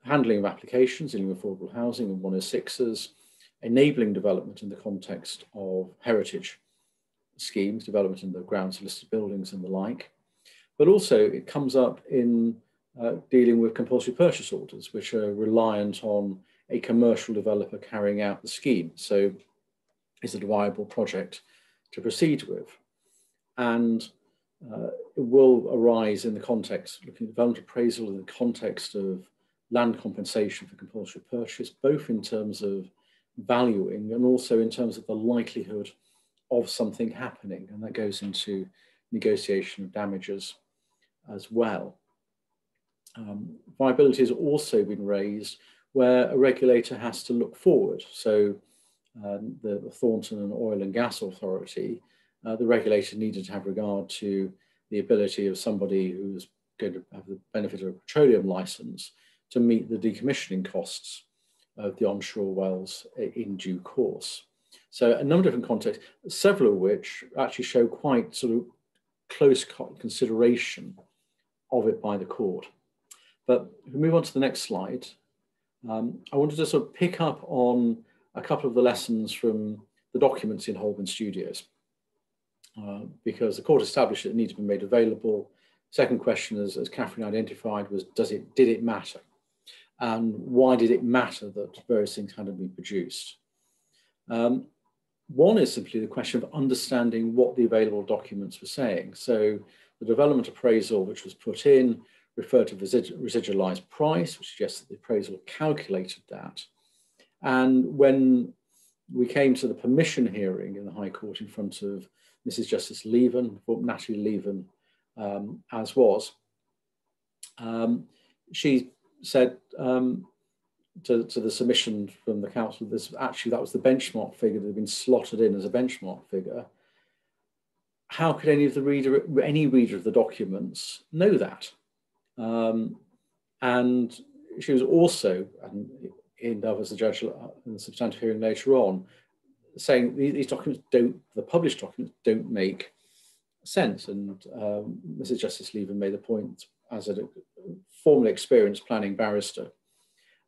handling of applications, with affordable housing and 106s, enabling development in the context of heritage schemes, development in the grounds listed buildings and the like, but also it comes up in uh, dealing with compulsory purchase orders, which are reliant on a commercial developer carrying out the scheme. So is it a viable project to proceed with? And uh, it will arise in the context, looking at development appraisal in the context of land compensation for compulsory purchase, both in terms of valuing and also in terms of the likelihood of something happening. And that goes into negotiation of damages as well. Um, viability has also been raised where a regulator has to look forward. So um, the, the, Thornton and Oil and Gas Authority, uh, the regulator needed to have regard to the ability of somebody who's going to have the benefit of a petroleum license to meet the decommissioning costs of the onshore wells in due course. So a number of different contexts, several of which actually show quite sort of close consideration of it by the court. But if we move on to the next slide, um, I wanted to sort of pick up on a couple of the lessons from the documents in Holborn Studios. Uh, because the court established that it needed to be made available. Second question, as, as Katherine identified, was does it, did it matter? And why did it matter that various things had to be produced? Um, one is simply the question of understanding what the available documents were saying. So the development appraisal, which was put in, referred to residualized price, which suggests that the appraisal calculated that. And when we came to the permission hearing in the High Court in front of Mrs. Justice Lieven, Nathalie Lieven, um, as was, um, she said um, to, to the submission from the council, this actually that was the benchmark figure that had been slotted in as a benchmark figure. How could any of the reader, any reader of the documents know that? Um, and she was also, and in as the judge in the substantive hearing later on, saying these documents don't, the published documents don't make sense. And um, Mrs. Justice Lieven made the point as a formerly experienced planning barrister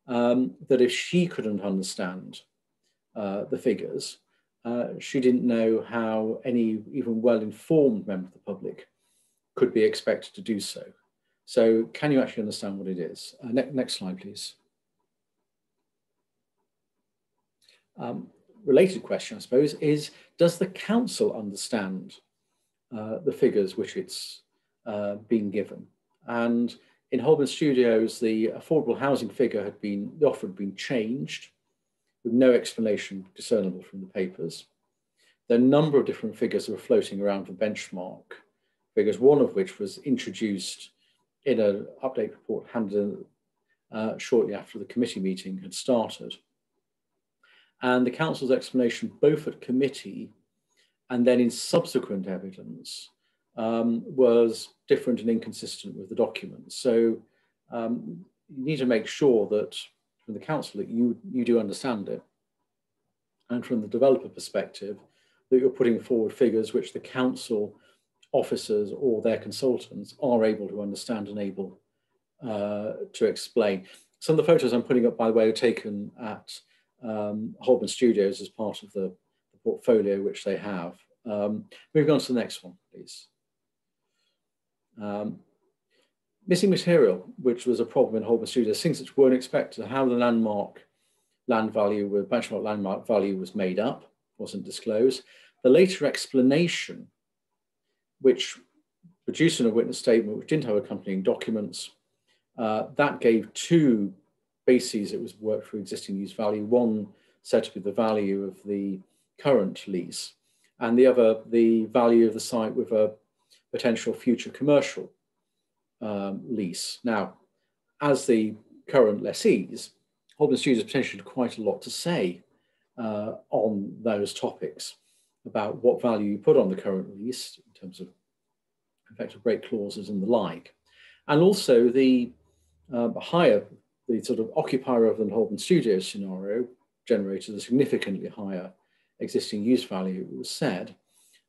um, that if she couldn't understand uh, the figures, uh, she didn't know how any even well-informed member of the public could be expected to do so. So can you actually understand what it is? Uh, ne next slide, please. Um, related question, I suppose, is does the council understand uh, the figures which it's uh, been given? And in Holborn Studios, the affordable housing figure had been, the offer had been changed with no explanation discernible from the papers. There are a number of different figures that were floating around for benchmark figures, one of which was introduced in an update report handed in uh, shortly after the committee meeting had started. And the council's explanation, both at committee and then in subsequent evidence, um, was different and inconsistent with the documents. So um, you need to make sure that from the council that you, you do understand it. And from the developer perspective, that you're putting forward figures which the council officers or their consultants are able to understand and able uh, to explain. Some of the photos I'm putting up, by the way, are taken at um, Holborn Studios as part of the, the portfolio which they have. Um, moving on to the next one, please. Um, missing material, which was a problem in Holborn Studios, things which weren't expected, how the landmark land value, benchmark landmark value was made up, wasn't disclosed. The later explanation which produced in a witness statement, which didn't have accompanying documents. Uh, that gave two bases it was worked for existing use value. One said to be the value of the current lease, and the other the value of the site with a potential future commercial um, lease. Now, as the current lessees, Holborn Studios potentially had quite a lot to say uh, on those topics about what value you put on the current lease in terms of effective break clauses and the like. And also the uh, higher, the sort of occupier of the Holborn Studio scenario generated a significantly higher existing use value, it was said.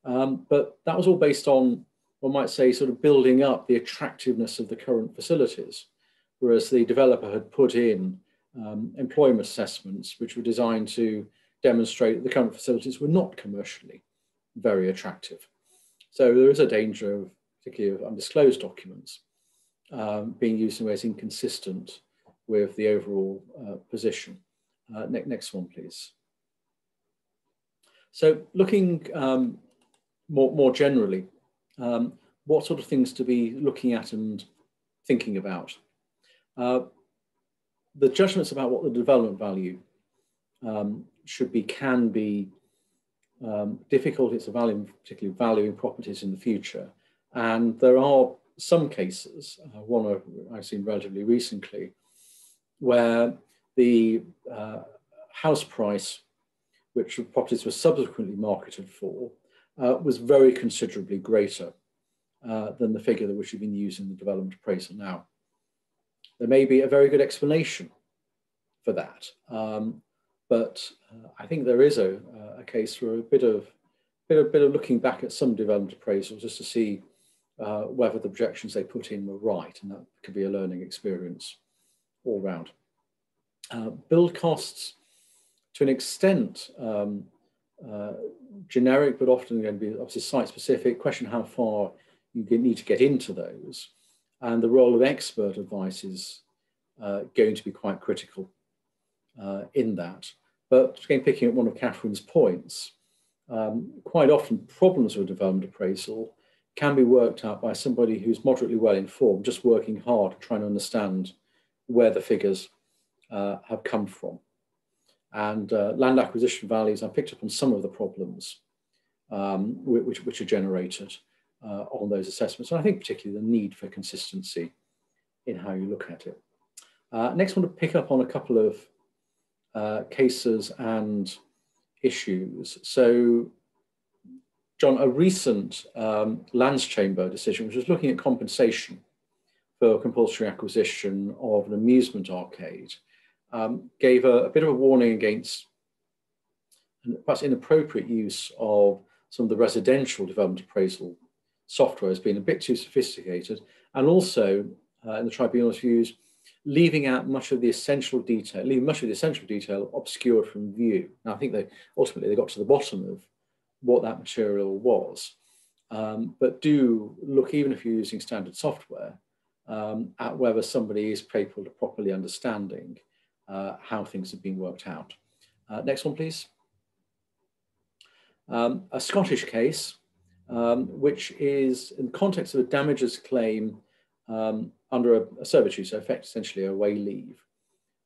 Um, but that was all based on, one might say, sort of building up the attractiveness of the current facilities, whereas the developer had put in um, employment assessments, which were designed to demonstrate that the current facilities were not commercially very attractive. So there is a danger of particularly of undisclosed documents, um, being used in ways inconsistent with the overall uh, position. Uh, ne next one, please. So looking um, more, more generally, um, what sort of things to be looking at and thinking about? Uh, the judgments about what the development value um, should be can be um, difficult. It's a value, particularly valuing properties in the future. And there are some cases, uh, one I've seen relatively recently, where the uh, house price, which the properties were subsequently marketed for, uh, was very considerably greater uh, than the figure that which had been used in the development appraisal now. There may be a very good explanation for that, um, but uh, I think there is a, a, case for a bit of, bit of, bit of looking back at some development appraisals just to see uh, whether the projections they put in were right, and that could be a learning experience all round. Uh, build costs, to an extent, um, uh, generic, but often going to be obviously site specific. Question how far you need to get into those. And the role of expert advice is uh, going to be quite critical uh, in that. But again, picking up one of Katherine's points, um, quite often problems with development appraisal can be worked out by somebody who's moderately well informed, just working hard, trying to understand where the figures uh, have come from. And uh, land acquisition values, I picked up on some of the problems um, which, which are generated uh, on those assessments. And I think particularly the need for consistency in how you look at it. Uh, next, I want to pick up on a couple of uh, cases and issues. So, John, a recent um, Lands Chamber decision, which was looking at compensation for compulsory acquisition of an amusement arcade, um, gave a, a, bit of a warning against perhaps inappropriate use of some of the residential development appraisal software as being a bit too sophisticated, and also, uh, in the tribunal's views, leaving out much of the essential detail, leaving much of the essential detail obscured from view. Now, I think they ultimately they got to the bottom of what that material was, um, but do look, even if you're using standard software, um, at whether somebody is capable of properly understanding how things have been worked out. Uh, next one, please. Um, a Scottish case um, which is in the context of a damages claim um, under a, a, servitude, so effect essentially a way leave.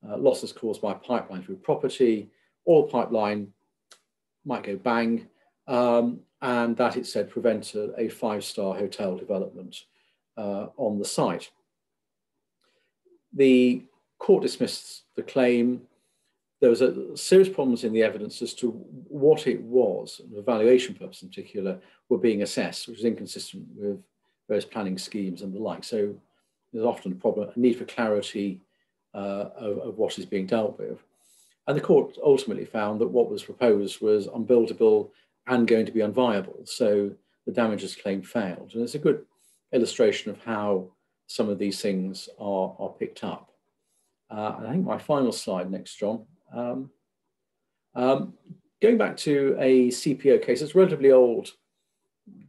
Uh, losses caused by a pipeline through property, oil pipeline might go bang, um, and that it said prevented a five-star hotel development uh, on the site. The court dismissed the claim there was a serious problems in the evidence as to what it was, the valuation purpose in particular, were being assessed, which was inconsistent with various planning schemes and the like. So there's often a problem, a need for clarity uh, of, of, what is being dealt with. And the court ultimately found that what was proposed was unbuildable and going to be unviable. So the damages claim failed. And it's a good illustration of how some of these things are, are picked up. Uh, I think my final slide next, John. Um, um, going back to a CPO case, it's a relatively old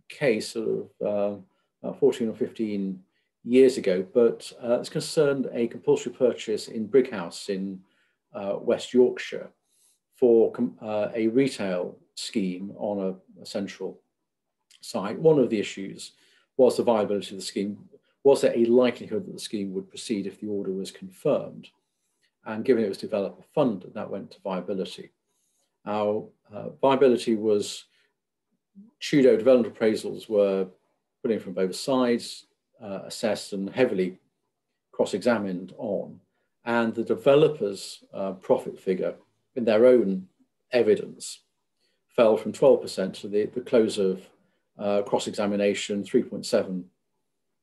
case, of uh, 14 or 15 years ago, but uh, it's concerned a compulsory purchase in Brighouse in uh, West Yorkshire for uh, a retail scheme on a, a, central site. One of the issues was the viability of the scheme. Was there a likelihood that the scheme would proceed if the order was confirmed? And given it was developer funded, that went to viability. Our uh, viability was pseudo development appraisals were put in from both sides, uh, assessed and heavily cross-examined on. And the developer's uh, profit figure in their own evidence fell from 12% to the, the close of uh, cross-examination 3.7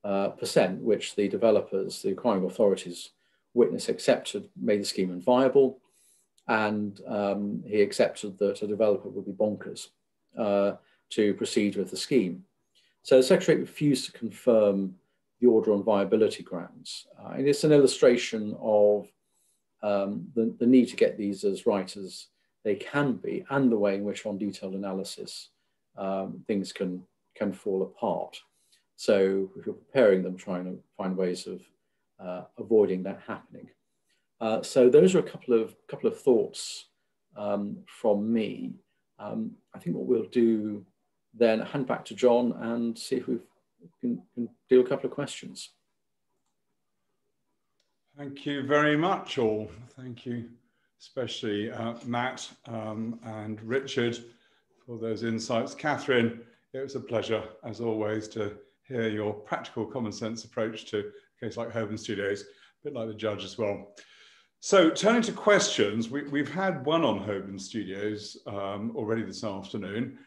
uh, percent, which the developers, the acquiring authorities witness accepted, made the scheme unviable, and um, he accepted that a developer would be bonkers uh, to proceed with the scheme. So the Secretary refused to confirm the order on viability grounds. Uh, and it's an illustration of um, the, the, need to get these as right as they can be and the way in which on detailed analysis um, things can, can fall apart. So if you're preparing them, trying to find ways of uh, avoiding that happening. Uh, so those are a couple of couple of thoughts um, from me. Um, I think what we'll do then hand back to John and see if we can, can do a couple of questions. Thank you very much, all. Thank you, especially uh, Matt um, and Richard, for those insights. Katherine, it was a pleasure, as always, to hear your practical common sense approach to a case like Holborn Studios, a bit like the judge as well. So turning to questions, we, have had one on Holborn Studios um, already this afternoon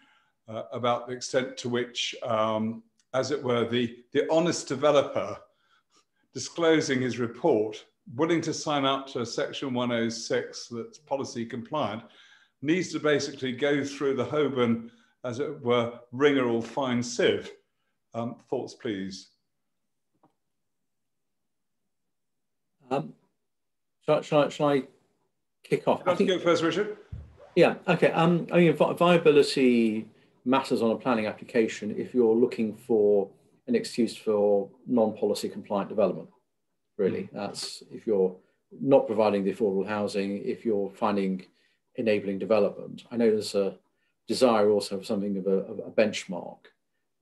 uh, about the extent to which, um, as it were, the, the honest developer disclosing his report, willing to sign up to section 106 that's policy compliant, needs to basically go through the Holborn, as it were, ringer or fine sieve. Um, thoughts, please. Um, Shall, shall, I, shall I kick off? I think, go first, Richard. Yeah, okay. Um, I mean, viability matters on a planning application if you're looking for an excuse for non-policy compliant development. Really, mm. that's if you're not providing the affordable housing, if you're finding enabling development. I know there's a desire also for something of a, of a benchmark,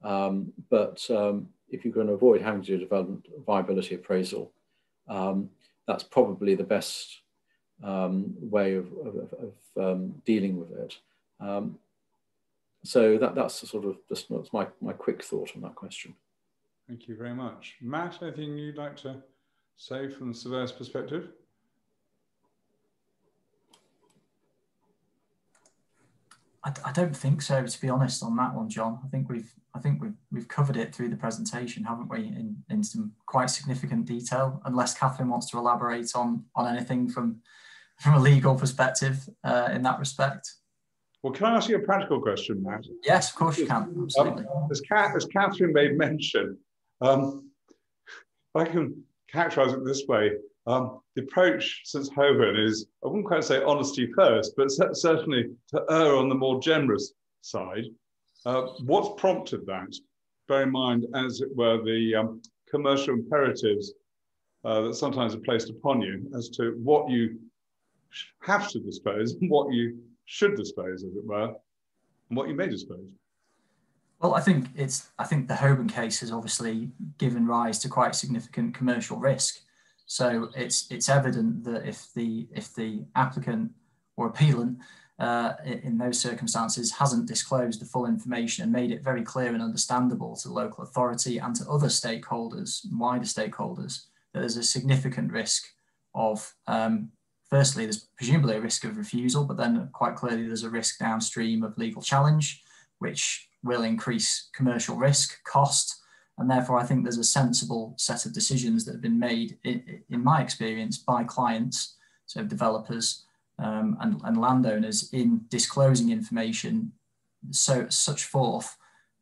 um, but um, if you can avoid having to do development viability appraisal, um, that's probably the best um, way of, of, of um, dealing with it. So that, that's sort of just that's my, my quick thought on that question. Thank you very much. Matt, anything you'd like to say from the surveyor's perspective? I, I don't think so, to be honest, on that one, John. I think we've I think we've we've covered it through the presentation, haven't we, in, in some quite significant detail. Unless Katherine wants to elaborate on on anything from from a legal perspective uh, in that respect. Well, can I ask you a practical question, Matt? Yes, of course you can. Absolutely. Um, as, as Katherine made mention, um, I can characterize it this way, um, the approach since Holborn is, I wouldn't quite say honesty first, but certainly to err on the more generous side. Uh, what's prompted that? Bear in mind, as it were, the um, commercial imperatives uh, that sometimes are placed upon you as to what you have to dispose and what you should dispose, as it were, and what you may dispose. Well, I think it's. I think the Holborn case has obviously given rise to quite significant commercial risk. So it's it's evident that if the if the applicant or appealant uh, in those circumstances hasn't disclosed the full information and made it very clear and understandable to local authority and to other stakeholders, wider stakeholders, that there's a significant risk of um, firstly there's presumably a risk of refusal, but then quite clearly there's a risk downstream of legal challenge, which will increase commercial risk, cost, and therefore, I think there's a sensible set of decisions that have been made, in, my experience, by clients, so developers um, and, and landowners, in disclosing information so such forth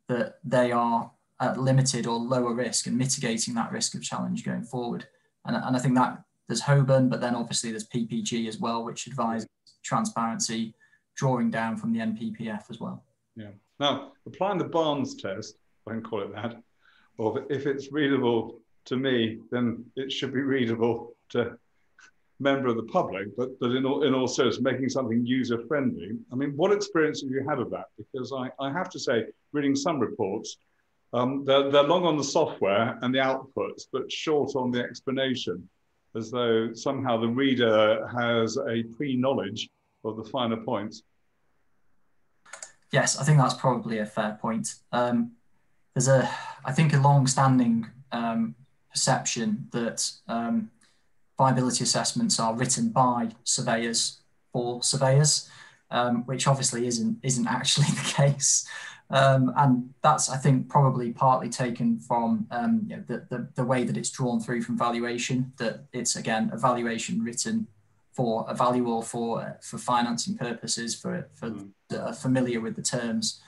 that they are at limited or lower risk and mitigating that risk of challenge going forward. And, and I think that there's Holborn, but then obviously there's PPG as well, which advises transparency, drawing down from the NPPF as well. Yeah. Now, applying the Barnes test, I can call it that, of if it's readable to me, then it should be readable to member of the public, but, but in, all, in all seriousness, making something user friendly. I mean, what experience have you had of that? Because I, I have to say, reading some reports, um, they're, they're long on the software and the outputs, but short on the explanation, as though somehow the reader has a pre knowledge of the finer points. Yes, I think that's probably a fair point. Um, there's a, I think, a long-standing um, perception that um, viability assessments are written by surveyors for surveyors, um, which obviously isn't isn't actually the case. Um, and that's, I think, probably partly taken from um, you know, the, the, the, way that it's drawn through from valuation, that it's, again, a valuation written for a value or for, for financing purposes, for, for mm. are familiar with the terms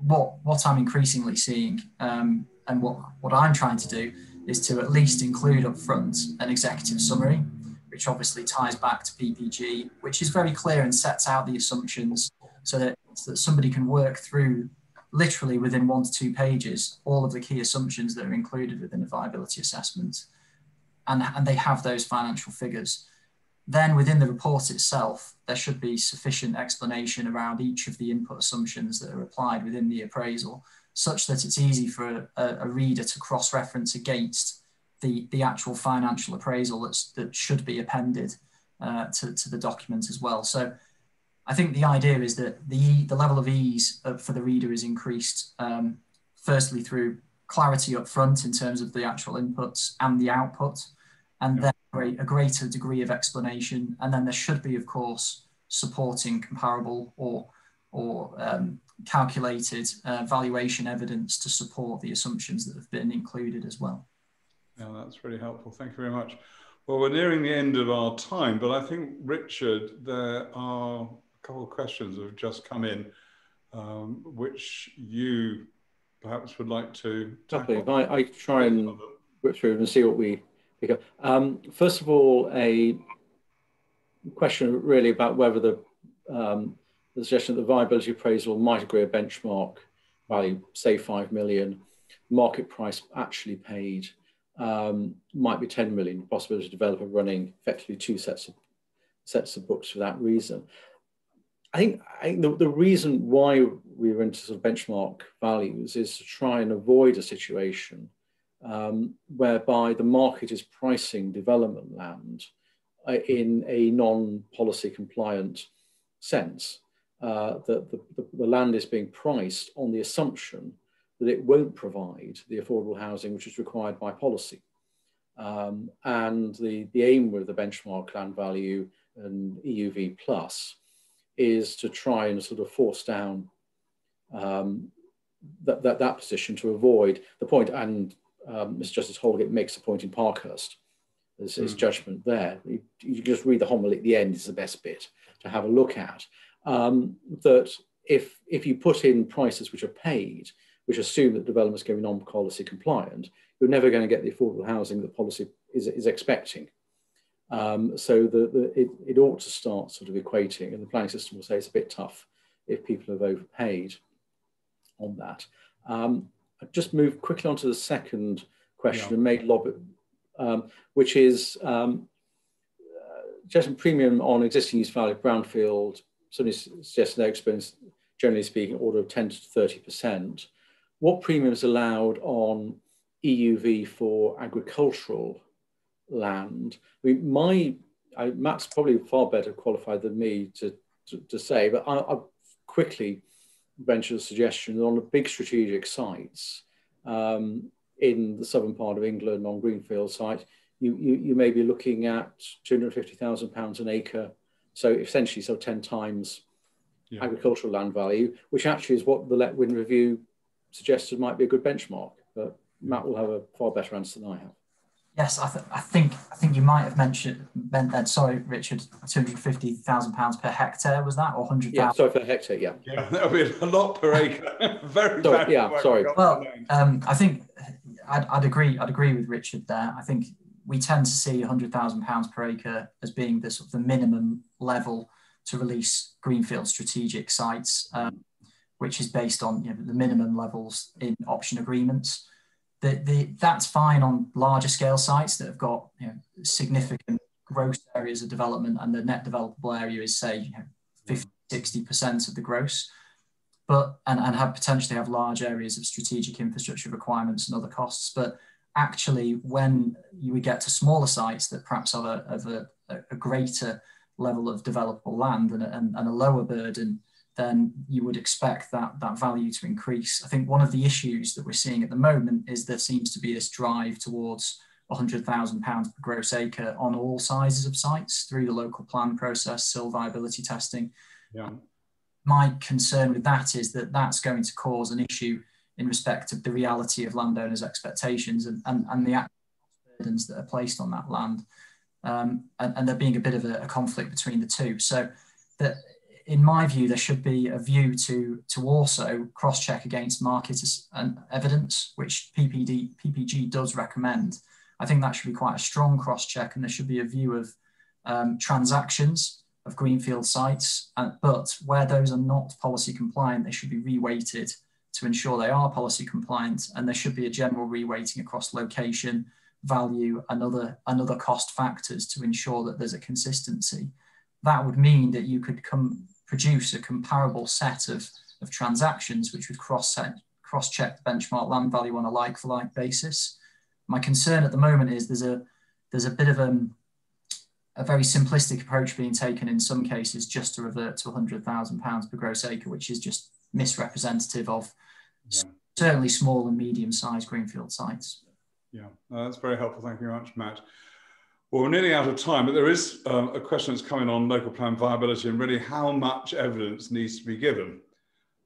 what what I'm increasingly seeing um, and what what I'm trying to do is to at least include up front an executive summary, which obviously ties back to PPG, which is very clear and sets out the assumptions so that, so that somebody can work through literally within one to two pages all of the key assumptions that are included within a viability assessment. And, and they have those financial figures. Then within the report itself, there should be sufficient explanation around each of the input assumptions that are applied within the appraisal, such that it's easy for a, a reader to cross-reference against the, the actual financial appraisal that's, that should be appended uh, to, to the document as well. So I think the idea is that the, the level of ease for the reader is increased, um, firstly through clarity up front in terms of the actual inputs and the output, and yeah. then a greater degree of explanation. And then there should be, of course, supporting comparable or, or um, calculated uh, valuation evidence to support the assumptions that have been included as well. Yeah, that's really helpful. Thank you very much. Well, we're nearing the end of our time, but I think, Richard, there are a couple of questions that have just come in, um, which you perhaps would like to tackle. I, I try and whip through and see what we Um, first of all, a question really about whether the, um, the suggestion that the viability appraisal might agree a benchmark value, say 5 million, market price actually paid um, might be 10 million, possibility of developer running effectively two sets of sets of books for that reason. I think, I think the, the reason why we were into sort of benchmark values is to try and avoid a situation um, whereby the market is pricing development land uh, in a non-policy compliant sense. Uh, that the, the, the, land is being priced on the assumption that it won't provide the affordable housing which is required by policy. Um, and the, the aim with the benchmark land value and EUV plus is to try and sort of force down um, that, that, that position to avoid the point, and um, Mr. Justice Holgate makes a point in Parkhurst, his, his mm. judgment there. You, you, just read the homily at the end is the best bit to have a look at. Um, that if, if you put in prices which are paid, which assume that development is going to be non-policy compliant, you're never going to get the affordable housing that policy is, is expecting. Um, so the, the, it, it ought to start sort of equating, and the planning system will say it's a bit tough if people have overpaid on that. Um, I just moved quickly on to the second question yeah. and made lob, um, which is um, uh, premium on existing use value brownfield, certainly suggests no experience, generally speaking, order of 10 to 30%. What premium is allowed on EUV for agricultural land. I mean, my I, Matt's probably far better qualified than me to, to, to say, but I, will quickly venture the suggestion on the big strategic sites um, in the southern part of England on greenfield sites, you, you, you may be looking at £250,000 an acre. So essentially, so 10 times yeah. agricultural land value, which actually is what the Letwin review suggested might be a good benchmark. But Matt will have a far better answer than I have. Yes, I, th- I, think I think you might have mentioned meant that. Sorry, Richard, two hundred fifty thousand pounds per hectare was that, or hundred? Yeah, sorry per hectare. Yeah, yeah, that would be a lot per acre. Very sorry, bad. Yeah, sorry. Well, um, I think I'd, I'd agree. I'd agree with Richard there. I think we tend to see hundred thousand pounds per acre as being the sort of the minimum level to release greenfield strategic sites, um, which is based on you know, the minimum levels in option agreements the, the, that's fine on larger scale sites that have got you know, significant gross areas of development and the net developable area is say you know, 50, 60% of the gross, but and, and have potentially have large areas of strategic infrastructure requirements and other costs. But actually when you get to smaller sites that perhaps have a, have a, a greater level of developable land and a, and a lower burden then you would expect that, that value to increase. I think one of the issues that we're seeing at the moment is there seems to be this drive towards £100,000 per gross acre on all sizes of sites through the local plan process, CIL viability testing. Yeah. My concern with that is that that's going to cause an issue in respect of the reality of landowners' expectations and, and, and the burdens that are placed on that land. Um, and, and there being a bit of a, a conflict between the two. So that in my view, there should be a view to, to also cross-check against market evidence, which PPD, PPG does recommend. I think that should be quite a strong cross-check and there should be a view of um, transactions of greenfield sites, uh, but where those are not policy compliant, they should be reweighted to ensure they are policy compliant, and there should be a general reweighting across location, value, and other, and other cost factors to ensure that there's a consistency. That would mean that you could come produce a comparable set of, of transactions which would cross cross check the benchmark land value on a like for like basis. My concern at the moment is there's a there's a bit of a, um, a very simplistic approach being taken in some cases just to revert to £100,000 per gross acre, which is just misrepresentative of yeah. certainly small and medium sized greenfield sites. Yeah, no, that's very helpful. Thank you very much, Matt. Well, we're nearly out of time, but there is uh, a question that's coming on local plan viability and really how much evidence needs to be given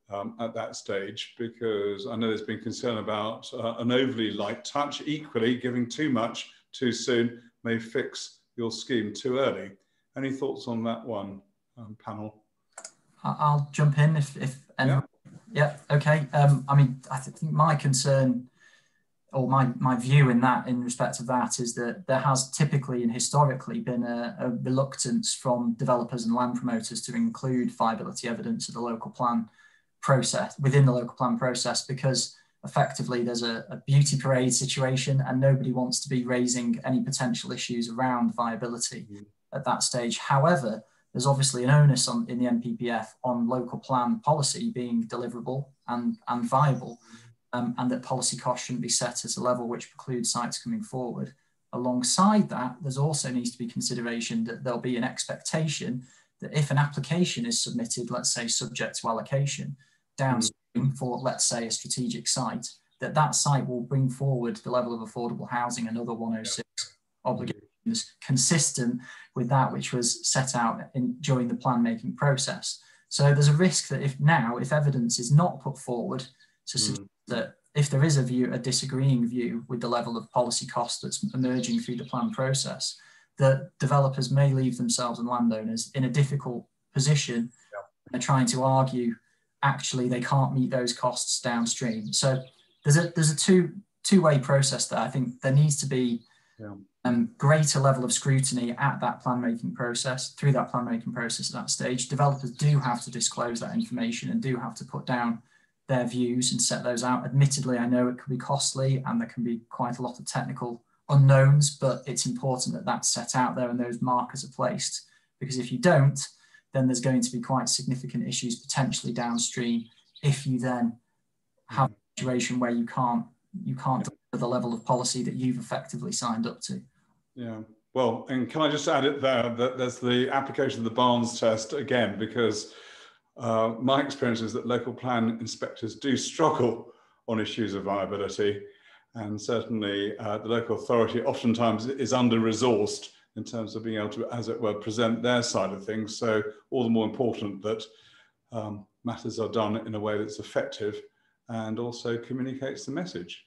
um, at that stage, because I know there's been concern about uh, an overly light touch. Equally, giving too much too soon may fix your scheme too early. Any thoughts on that one, um, panel? I'll jump in if, if anyone, yeah. yeah, okay. Um, I mean, I think my concern or my, my view in that in respect of that is that there has typically and historically been a, a reluctance from developers and land promoters to include viability evidence of the local plan process within the local plan process because effectively there's a, a, beauty parade situation and nobody wants to be raising any potential issues around viability mm. at that stage. However, there's obviously an onus on in the NPPF on local plan policy being deliverable and, and viable, um, and that policy costs shouldn't be set at a level which precludes sites coming forward. Alongside that, there's also needs to be consideration that there'll be an expectation that if an application is submitted, let's say subject to allocation, downstream mm. for, let's say, a strategic site, that that site will bring forward the level of affordable housing and other 106 yeah. obligations consistent with that which was set out in, during the plan making process. So there's a risk that if now, if evidence is not put forward to mm. That if there is a view, a disagreeing view with the level of policy cost that's emerging through the plan process, that developers may leave themselves and landowners in a difficult position yeah. and trying to argue actually they can't meet those costs downstream. So there's a there's a two two way process there. I think there needs to be yeah. um, greater level of scrutiny at that plan making process through that plan making process at that stage. Developers do have to disclose that information and do have to put down their views and set those out. Admittedly, I know it can be costly and there can be quite a lot of technical unknowns, but it's important that that's set out there and those markers are placed because if you don't, then there's going to be quite significant issues potentially downstream if you then have a situation where you can't you can't deliver the level of policy that you've effectively signed up to. Yeah. Well, and can I just add it there that there's the application of the Barnes test again, because uh, my experience is that local plan inspectors do struggle on issues of viability. And certainly uh, the local authority oftentimes is under resourced in terms of being able to, as it were, present their side of things. So all the more important that um, matters are done in a way that's effective and also communicates the message.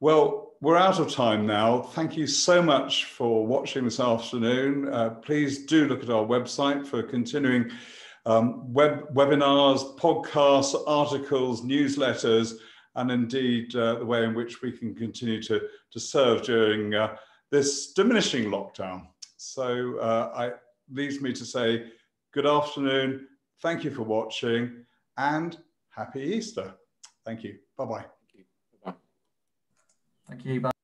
Well, we're out of time now. Thank you so much for watching this afternoon. Uh, please do look at our website for continuing um, web, webinars, podcasts, articles, newsletters, and indeed uh, the way in which we can continue to, to serve during uh, this diminishing lockdown. So uh, I leaves me to say good afternoon, thank you for watching, and happy Easter. Thank you. Bye-bye. Thank you. Bye.